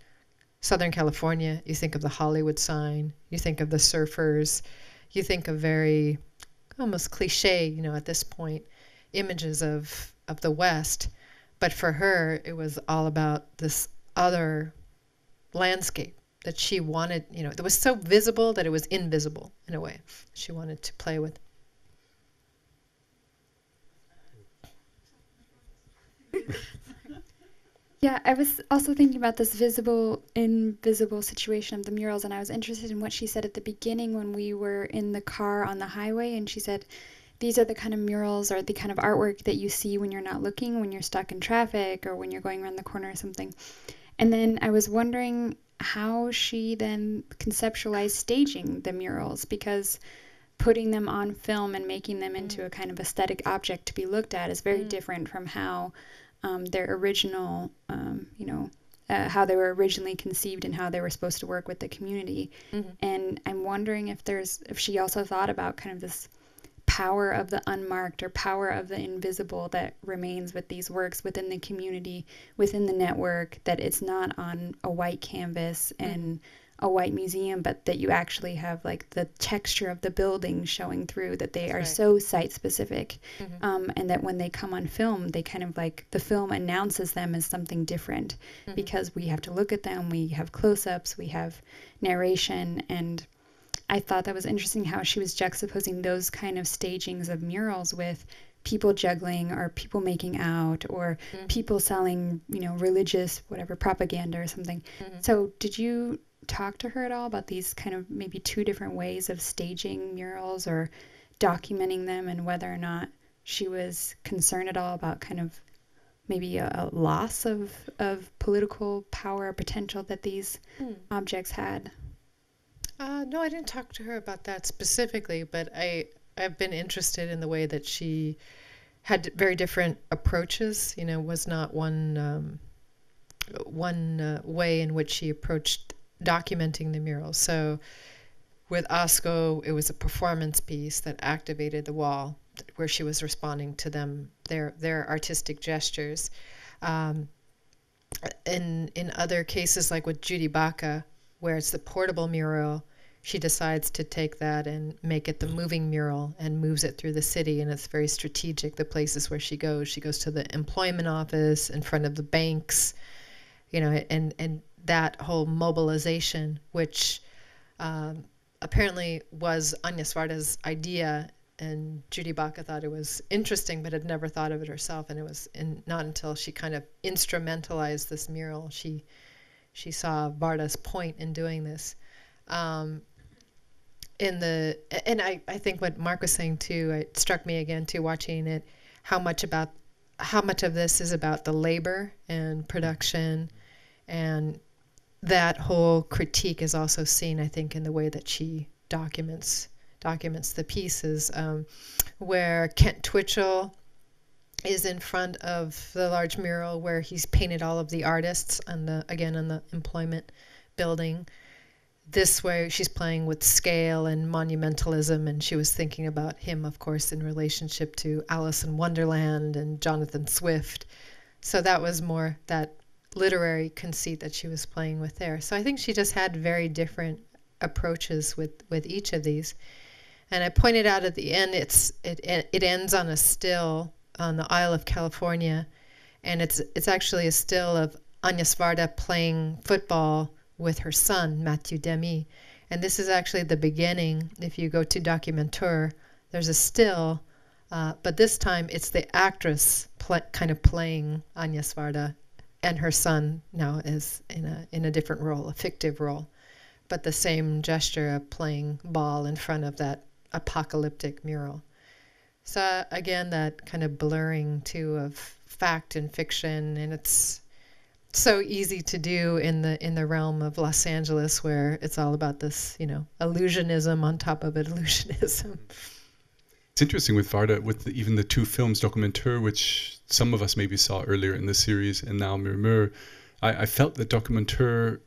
Southern California, you think of the Hollywood sign, you think of the surfers, you think of very almost cliche, you know, at this point, images of of the West. But for her, it was all about this other landscape that she wanted, you know, that was so visible that it was invisible in a way. She wanted to play with. Yeah, I was also thinking about this visible, invisible situation of the murals, and I was interested in what she said at the beginning when we were in the car on the highway, and she said, These are the kind of murals or the kind of artwork that you see when you're not looking, when you're stuck in traffic, or when you're going around the corner or something. And then I was wondering how she then conceptualized staging the murals, because putting them on film and making them into a kind of aesthetic object to be looked at is very Mm. different from how um, their original, um, you know, uh, how they were originally conceived and how they were supposed to work with the community. Mhm. And I'm wondering if there's, if she also thought about kind of this power of the unmarked or power of the invisible that remains with these works within the community, within the network, that it's not on a white canvas and a white museum, but that you actually have like the texture of the building showing through, that they are Right. so site specific Mhm. um, and that when they come on film, they kind of like the film announces them as something different Mhm. because we have to look at them, we have close ups, we have narration. And I thought that was interesting how she was juxtaposing those kind of stagings of murals with people juggling or people making out or Mhm. people selling, you know, religious, whatever, propaganda or something. Mhm. So, did you talk to her at all about these kind of maybe two different ways of staging murals or documenting them and whether or not she was concerned at all about kind of maybe a, a loss of, of political power or potential that these Mm. objects had? Uh, no, I didn't talk to her about that specifically, but I I've been interested in the way that she had very different approaches. You know, was not one um, one uh, way in which she approached documenting the mural. So with ASCO, it was a performance piece that activated the wall, where she was responding to them their their artistic gestures. Um, in in other cases, like with Judy Baca, where it's the portable mural, she decides to take that and make it the moving mural and moves it through the city. And it's very strategic. The places where she goes, she goes to the employment office, in front of the banks, you know, and and that whole mobilization, which um, apparently was Agnes Varda's idea and Judy Baca thought it was interesting, but had never thought of it herself. And it was in, not until she kind of instrumentalized this mural she she saw Varda's point in doing this. Um, in the and I, I think what Mark was saying too, it struck me again too watching it, how much about how much of this is about the labor and production, and that whole critique is also seen, I think, in the way that she documents documents the pieces, um, where Kent Twitchell is in front of the large mural where he's painted all of the artists on the again on the employment building. This way, she's playing with scale and monumentalism, and she was thinking about him, of course, in relationship to Alice in Wonderland and Jonathan Swift. So that was more that literary conceit that she was playing with there. So I think she just had very different approaches with with each of these. And I pointed out at the end, it's it it ends on a still on the Isle of California, and it's it's actually a still of Agnes Varda playing football with her son Mathieu Demy, and this is actually the beginning. If you go to Documenteur, there's a still, uh, but this time it's the actress kind of playing Agnes Varda, and her son now is in a in a different role, a fictive role, but the same gesture of playing ball in front of that apocalyptic mural. So again, that kind of blurring too of fact and fiction, and it's so easy to do in the in the realm of Los Angeles, where it's all about this, you know, illusionism on top of illusionism. It's interesting with Varda, with the, even the two films, Documenteur, which some of us maybe saw earlier in the series, and now Murmure. I, I felt that Documenteur,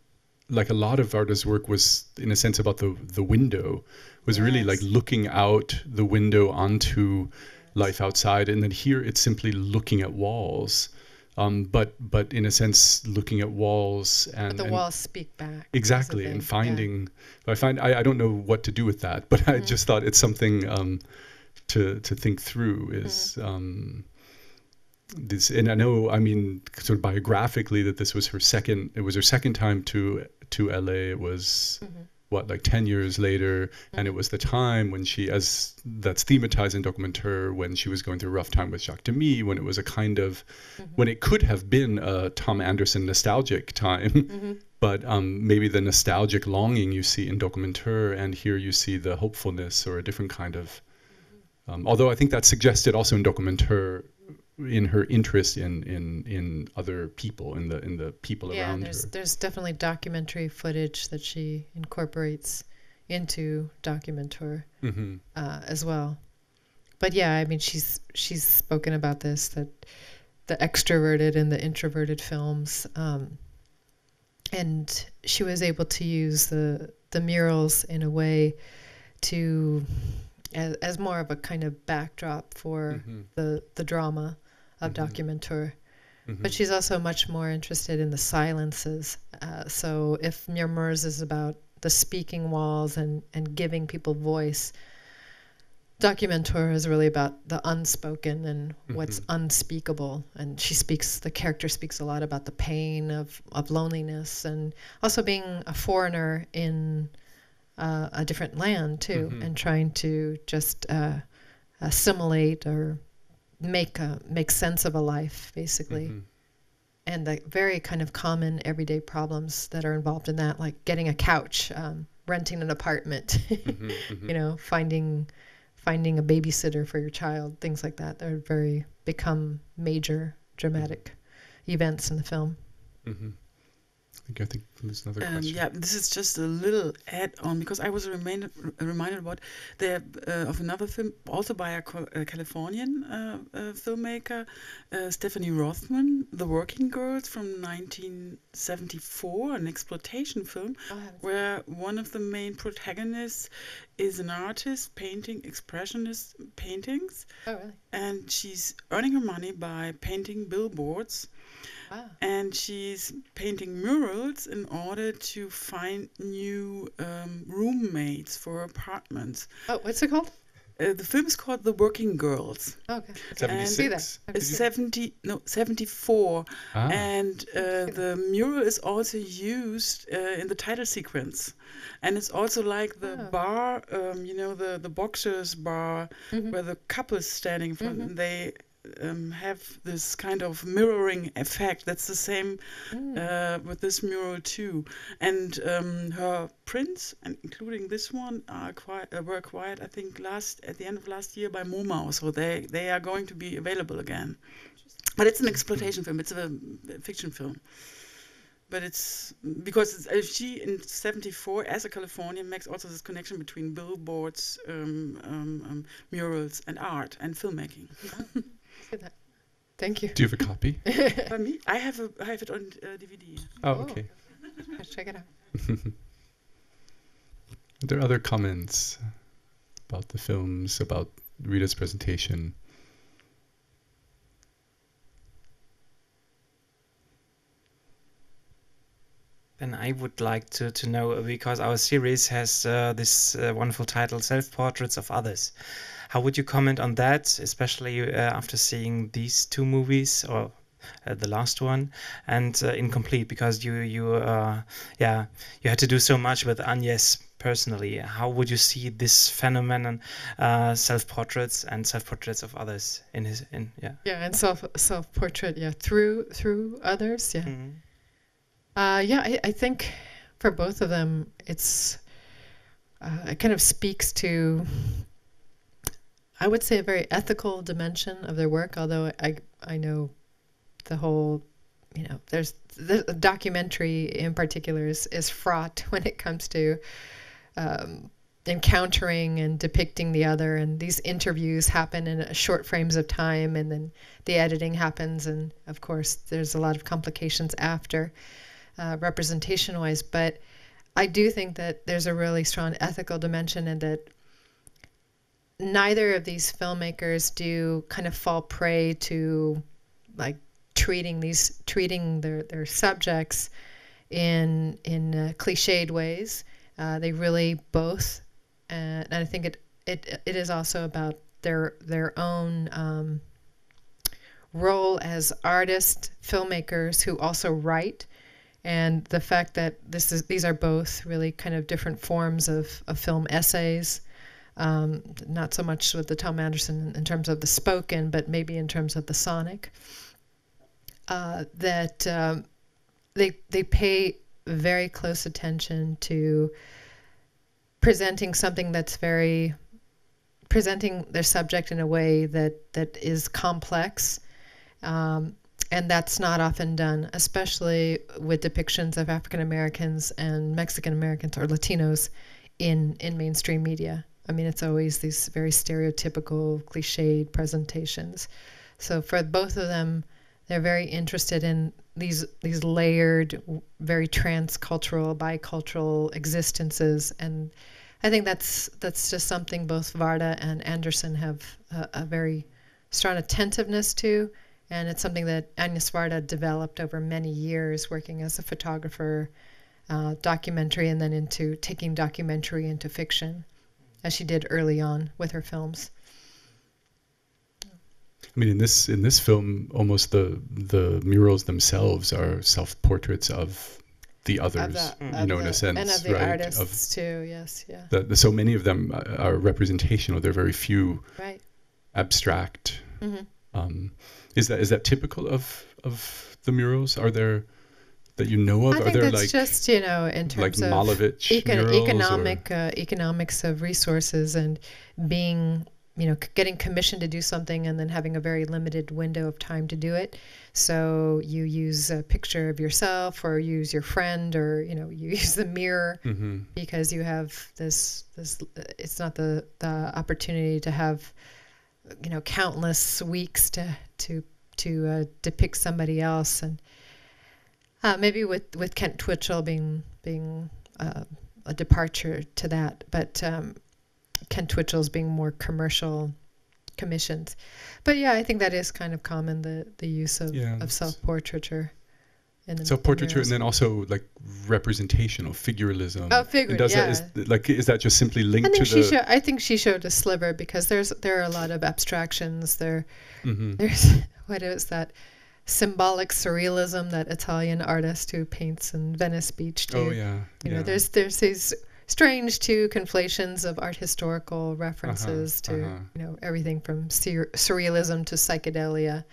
like a lot of Varda's work, was in a sense about the the window, was really like looking out the window onto life outside, and then here it's simply looking at walls. Um, but but in a sense, looking at walls and, But the and- walls speak back. exactly and yeah. finding i find I, I don't know what to do with that but i just thought it's something um, to to think through is mm-hmm. um, this and i know i mean sort of biographically that this was her second it was her second time to to la it was mm-hmm. what like 10 years later and it mm-hmm. was the time when she as that's thematized in Documenteur when she was going through a rough time with jacques demy when it was a kind of when it could have been a Thom Andersen nostalgic time. But um, maybe the nostalgic longing you see in Documenteur and here you see the hopefulness or a different kind of um, although i think that's suggested also in Documenteur in her interest in in in other people in the in the people Yeah, around there's her there's definitely documentary footage that she incorporates into Documenteur hmm uh, as well. But yeah, I mean, she's she's spoken about this that the extroverted and the introverted films, um, and she was able to use the the murals in a way to as, as more of a kind of backdrop for Mhm. the the drama of Mhm. Documenteur. Mhm. But she's also much more interested in the silences. Uh, so if Murmurs is about the speaking walls and, and giving people voice, Documenteur is really about the unspoken and what's unspeakable. And she speaks, the character speaks a lot about the pain of, of loneliness and also being a foreigner in uh, a different land too, Mhm. and trying to just uh, assimilate or make a, make sense of a life, basically Mhm. and the very kind of common everyday problems that are involved in that, like getting a couch, um, renting an apartment, Mhm, mhm. you know, finding finding a babysitter for your child, things like that. They're very become major dramatic events in the film. Think, I think there's another Um, question. yeah, this is just a little add-on because I was reminded reminded about there uh, of another film also by a, a Californian uh, uh, filmmaker, uh, Stephanie Rothman, The Working Girls from 1974, an exploitation film Oh, I haven't seen where one of the main protagonists is an artist painting expressionist paintings, Oh, really? and she's earning her money by painting billboards Wow. and she's painting murals in order to find new um, roommates for apartments. Oh, what's it called? Uh, the film is called The Working Girls. Okay. and- See that. 76. Okay. It's 70 no 74 Ah, and uh, the mural is also used uh, in the title sequence and it's also like the Oh. bar um, you know the the boxers bar Mhm. where the couple is standing in front Mhm. and they um, have this kind of mirroring effect that's the same Mm. uh, with this mural too. And um, her prints, and including this one, are quite uh, were acquired, I think, last at the end of last year by MoMA. So they they are going to be available again. But it's an exploitation film. It's a, fiction film. But it's because it's, uh, she in '74, as a Californian, makes also this connection between billboards, um, um, um, murals, and art and filmmaking. See that. Thank you. do you have a copy? By me, I have a I have it on uh, DVD. Oh, Oh. okay. Let's check it out. Are there other comments about the films, about Rita's presentation? Then I would like to, to know because our series has uh, this uh, wonderful title, Self Portraits of Others. How would you comment on that, especially uh, after seeing these two movies or uh, the last one and uh, Incomplete? Because you, you uh, yeah, you had to do so much with Agnes personally. How would you see this phenomenon, uh, self portraits and self portraits of others in his, in, yeah? Yeah, and self self portrait. Yeah, through through others. Yeah. Mhm. Uh, yeah, I, I think for both of them, it's uh, it kind of speaks to, I would say, a very ethical dimension of their work. Although I I know the whole, you know, there's the documentary in particular is is fraught when it comes to. Um, encountering and depicting the other and these interviews happen in short frames of time and then the editing happens and of course there's a lot of complications after uh, representation wise, but I do think that there's a really strong ethical dimension and that neither of these filmmakers do kind of fall prey to like treating these treating their, their subjects in in uh, cliched ways. Uh, they really both, uh, and I think it, it it is also about their their own um, role as artists, filmmakers who also write and the fact that this is these are both really kind of different forms of, of film essays um, not so much with the Thom Andersen in terms of the spoken but maybe in terms of the sonic uh, that um, they they pay very close attention to presenting something that's very presenting their subject in a way that that is complex um, and that's not often done, especially with depictions of African Americans and Mexican Americans or Latinos in in mainstream media. I mean, it's always these very stereotypical, cliched presentations. So for both of them, they're very interested in these these layered, very transcultural, bicultural existences, and I think that's that's just something both Varda and Andersen have a, a very strong attentiveness to. And it's something that Agnes Varda developed over many years, working as a photographer, uh, documentary, and then into taking documentary into fiction, as she did early on with her films. I mean, in this in this film, almost the the murals themselves are self portraits of the others. Of the, you of know, in a sense, and of the right? artists too. Yes, yeah, Of the, so many of them are representational. There are very few right. abstract. hmm Um, is that is that typical of of the murals? Are there that you know of? I are think that's like just you know in like terms of Malevich econ- economic uh, economics of resources and being you know, getting commissioned to do something and then having a very limited window of time to do it. So you use a picture of yourself, or use your friend, or you know, you use the mirror Mm-hmm. because you have this this. It's not the the opportunity to have, you know, countless weeks to to to uh, depict somebody else, and uh, maybe with with Kent Twitchell being being uh, a departure to that, but um, Kent Twitchell's being more commercial commissions. But yeah, I think that is kind of common the the use of, Yeah, of self portraiture. Self portraiture and then also like representational figuralism. Oh, figure- And does yeah. that is like is that just simply I linked to she the? show, I think she showed a sliver because there's there are a lot of abstractions. There Mhm. there's what is that symbolic surrealism that Italian artist who paints in Venice Beach do. Oh yeah. You yeah. know, there's there's these strange too conflations of art historical references to uh-huh. you know everything from sur- surrealism to psychedelia,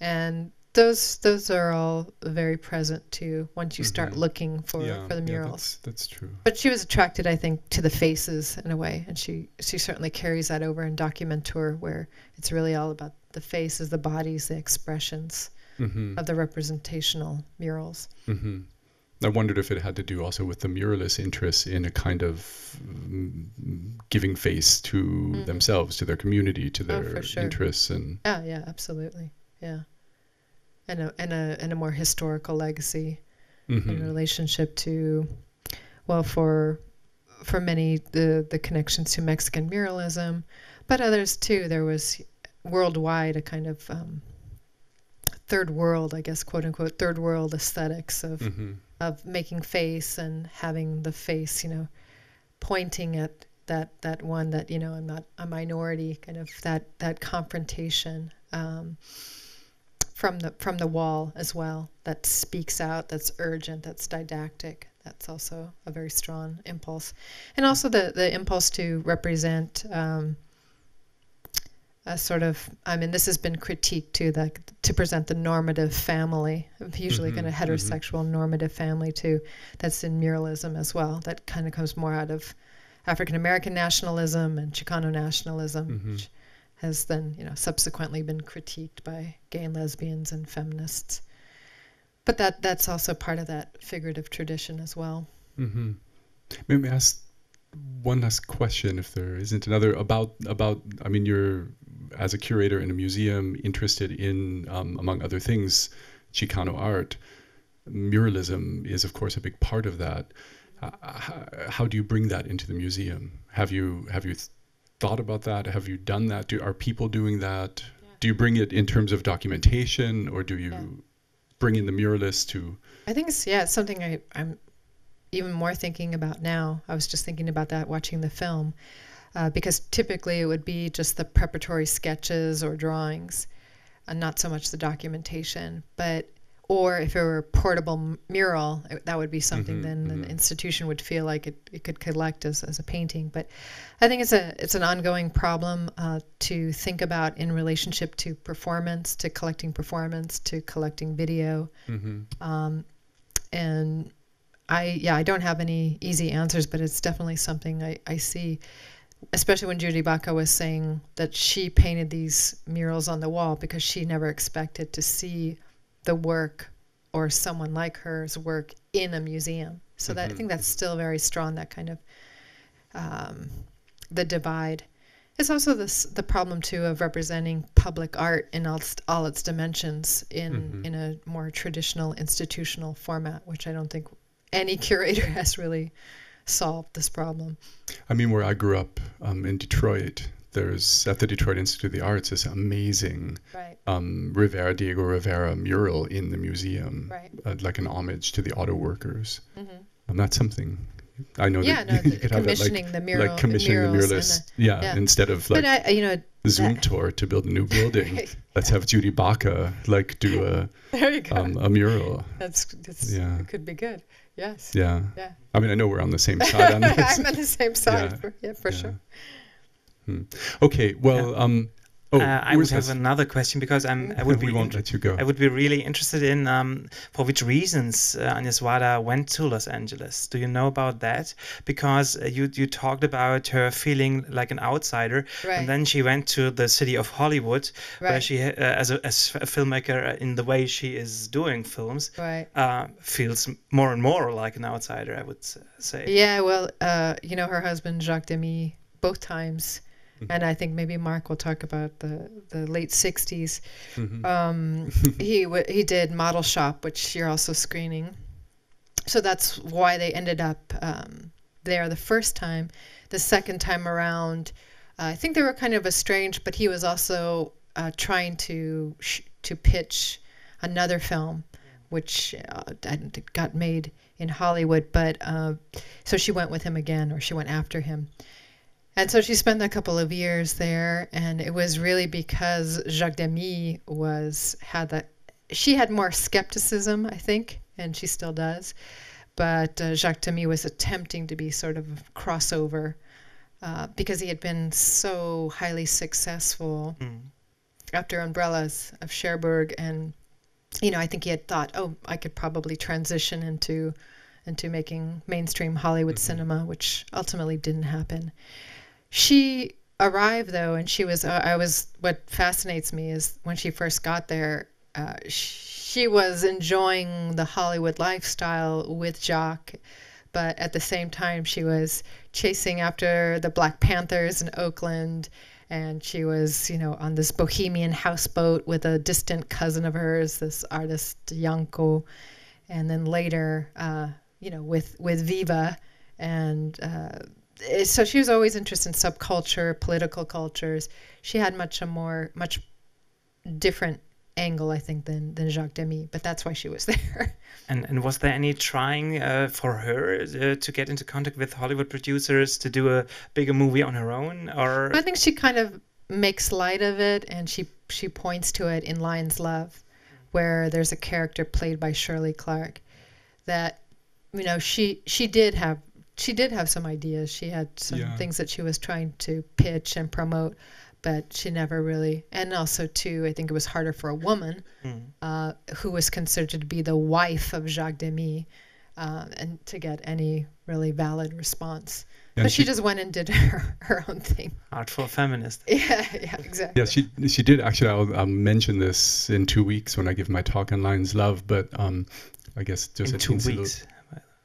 and those those are all very present too once you start Mhm. looking for yeah, for the yeah, murals. that's, that's true. But she was attracted, I think, to the faces in a way, and she she certainly carries that over in Documenteur, where it's really all about the faces, the bodies, the expressions hmm of the representational murals. hmm I wondered if it had to do also with the muralist interest in a kind of mm, giving face to themselves, to their community, to Mm-hmm. Oh, their sure. interests, and Yeah, yeah, absolutely, yeah, and a and a and a more historical legacy in Mhm. relationship to, well, for for many the the connections to Mexican muralism, but others too. There was worldwide a kind of um, third world, I guess, quote unquote, third world aesthetics of Mhm. of making face and having the face, you know, pointing at that that one that you know I'm not a minority, kind of that that confrontation um, from the from the wall as well. That speaks out. That's urgent. That's didactic. That's also a very strong impulse, and also the the impulse to represent. Um, a sort of, I mean, this has been critiqued too, that to present the normative family, usually kind of Mhm, mhm. heterosexual normative family too, that's in muralism as well. That kind of comes more out of African American nationalism and Chicano nationalism, Mhm. which has then, you know, subsequently been critiqued by gay and lesbians and feminists. But that that's also part of that figurative tradition as well. hmm Maybe ask one last question, if there isn't another, about about. I mean, you're as a curator in a museum interested in, um, among other things, Chicano art. Muralism is, of course, a big part of that. Uh, how, how do you bring that into the museum? Have you have you th- thought about that? Have you done that? Do are people doing that? Do you bring it in terms of documentation, or do you Yeah. bring in the muralists to? I think it's yeah, it's something I, I'm even more thinking about now. I was just thinking about that watching the film, uh, because typically it would be just the preparatory sketches or drawings, and not so much the documentation. But or if it were a portable mural, it- that would be something Mhm, then an mhm. institution would feel like it, it could collect as, as a painting. But I think it's a it's an ongoing problem uh, to think about in relationship to performance, to collecting performance, to collecting video hmm um, and I yeah I don't have any easy answers, but it's definitely something I, I see, especially when Judy Baca was saying that she painted these murals on the wall because she never expected to see the work or someone like her's work in a museum. So that I Mhm. think that's still very strong. That kind of um, the divide. It's also this the problem too of representing public art in all its, all its dimensions in Mhm. in a more traditional institutional format, which I don't think any curator has really solved this problem. I mean, where I grew up um, in Detroit, there's at the Detroit Institute of the Arts this amazing Right. um, Rivera Diego Rivera mural in the museum, Right. uh, like an homage to the auto workers. hmm And that's something I know Yeah, that no, you could have that like commissioning the mural, like commissioning the muralist, yeah, yeah. instead of like I, you know, the Zoom that- tour to build a new building. Right. Let's have Judy Baca like do a there you go. um, a mural. that's that's yeah. it could be good. Yes. Yeah, Yeah. I mean, I know we're on the same side on this. I'm on the same side. Yeah. For, yeah, for Yeah. sure. Hmm. Okay, well, um, Oh, uh, I would have another question because I'm. I would we be. won't let you go. I would be really interested in um, for which reasons uh, Agnes Varda went to Los Angeles. Do you know about that? Because uh, you you talked about her feeling like an outsider, Right. and then she went to the city of Hollywood, where she, uh, as a as a filmmaker, uh, in the way she is doing films, Right. uh, feels more and more like an outsider. I would say. Yeah, well, uh, you know, her husband Jacques Demy, both times, and I think maybe Mark will talk about the the late '60s. Um, he w- he did Model Shop, which you're also screening. So that's why they ended up um, there the first time. The second time around, uh, I think they were kind of estranged, but he was also uh, trying to sh- to pitch another film, which uh, got made in Hollywood. But uh, so she went with him again, or she went after him. And so she spent a couple of years there, and it was really because Jacques Demy was had that. She had more skepticism, I think, and she still does. But uh, Jacques Demy was attempting to be sort of a crossover uh, because he had been so highly successful Mm. after Umbrellas of Cherbourg, and you know, I think he had thought, oh, I could probably transition into into making mainstream Hollywood cinema, which ultimately didn't happen. She arrived though, and she was. Uh, I was. What fascinates me is when she first got there, uh, she was enjoying the Hollywood lifestyle with Jacques, but at the same time, she was chasing after the Black Panthers in Oakland. And she was, you know, on this bohemian houseboat with a distant cousin of hers, this artist Yanko, and then later, uh, you know, with with Viva, and uh, so she was always interested in subculture, political cultures. She had much a more much different angle, I think, than than Jacques Demy, but that's why she was there. And and was there any trying uh, for her uh, to get into contact with Hollywood producers to do a bigger movie on her own, or I think she kind of makes light of it, and she she points to it in Lions Love, where there's a character played by Shirley Clarke, that you know she she did have she did have some ideas. She had some Yeah. things that she was trying to pitch and promote, but she never really. And also too, I think it was harder for a woman Mm. uh, who was considered to be the wife of Jacques Demy, uh, and to get any really valid response. And but she, she- just went and did her, her own thing. artful feminist? Yeah, yeah, exactly. Yeah, she she did actually. I'll, I'll mention this in two weeks when I give my talk on Lions Love. But um, I guess just in a two teensy little- weeks.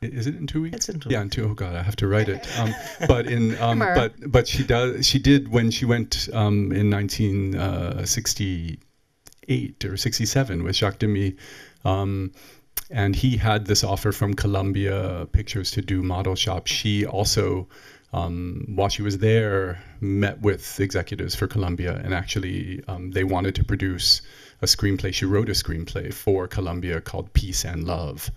Is it in two weeks? It's in two Yeah, in two. Oh God, I have to write it. Um, but in um, but but she does. She did when she went um, in 1968 or 67 with Jacques Demy. Um, and he had this offer from Columbia Pictures to do model shop. She also, um, while she was there, met with executives for Columbia, and actually um, they wanted to produce a screenplay. She wrote a screenplay for Columbia called Peace and Love,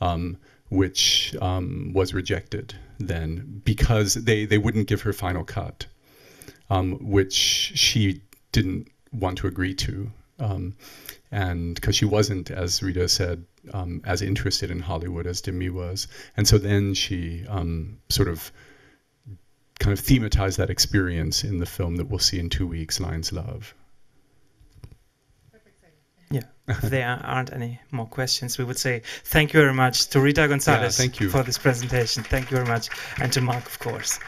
um, which um, was rejected then because they they wouldn't give her final cut, um, which she didn't want to agree to. Um, and because she wasn't, as Rita said, um, as interested in Hollywood as Demy was, and so then she um, sort of kind of thematized that experience in the film that we'll see in two weeks, Lions Love. Yeah. if there aren't any more questions, we would say thank you very much to Rita Gonzalez thank you. for this presentation. Thank you very much. And to Mark, of course.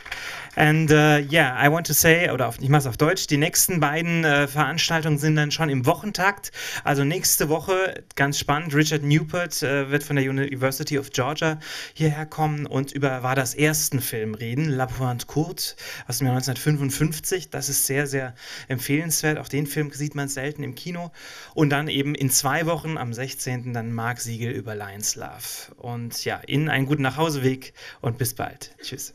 And uh, yeah, I want to say, oder auf, ich mache es auf Deutsch, die nächsten beiden äh, Veranstaltungen sind dann schon im Wochentakt. Also nächste Woche, ganz spannend, Richard Newport äh, wird von der University of Georgia hierher kommen und über war das ersten Film reden, La Pointe Courte aus dem Jahr 1955. Das ist sehr, sehr empfehlenswert. Auch den Film sieht man selten im Kino. Und dann eben in zwei Wochen, am 16. dann Mark Siegel über Lions Love. Und ja, Ihnen einen guten Nachhauseweg und bis bald. Tschüss.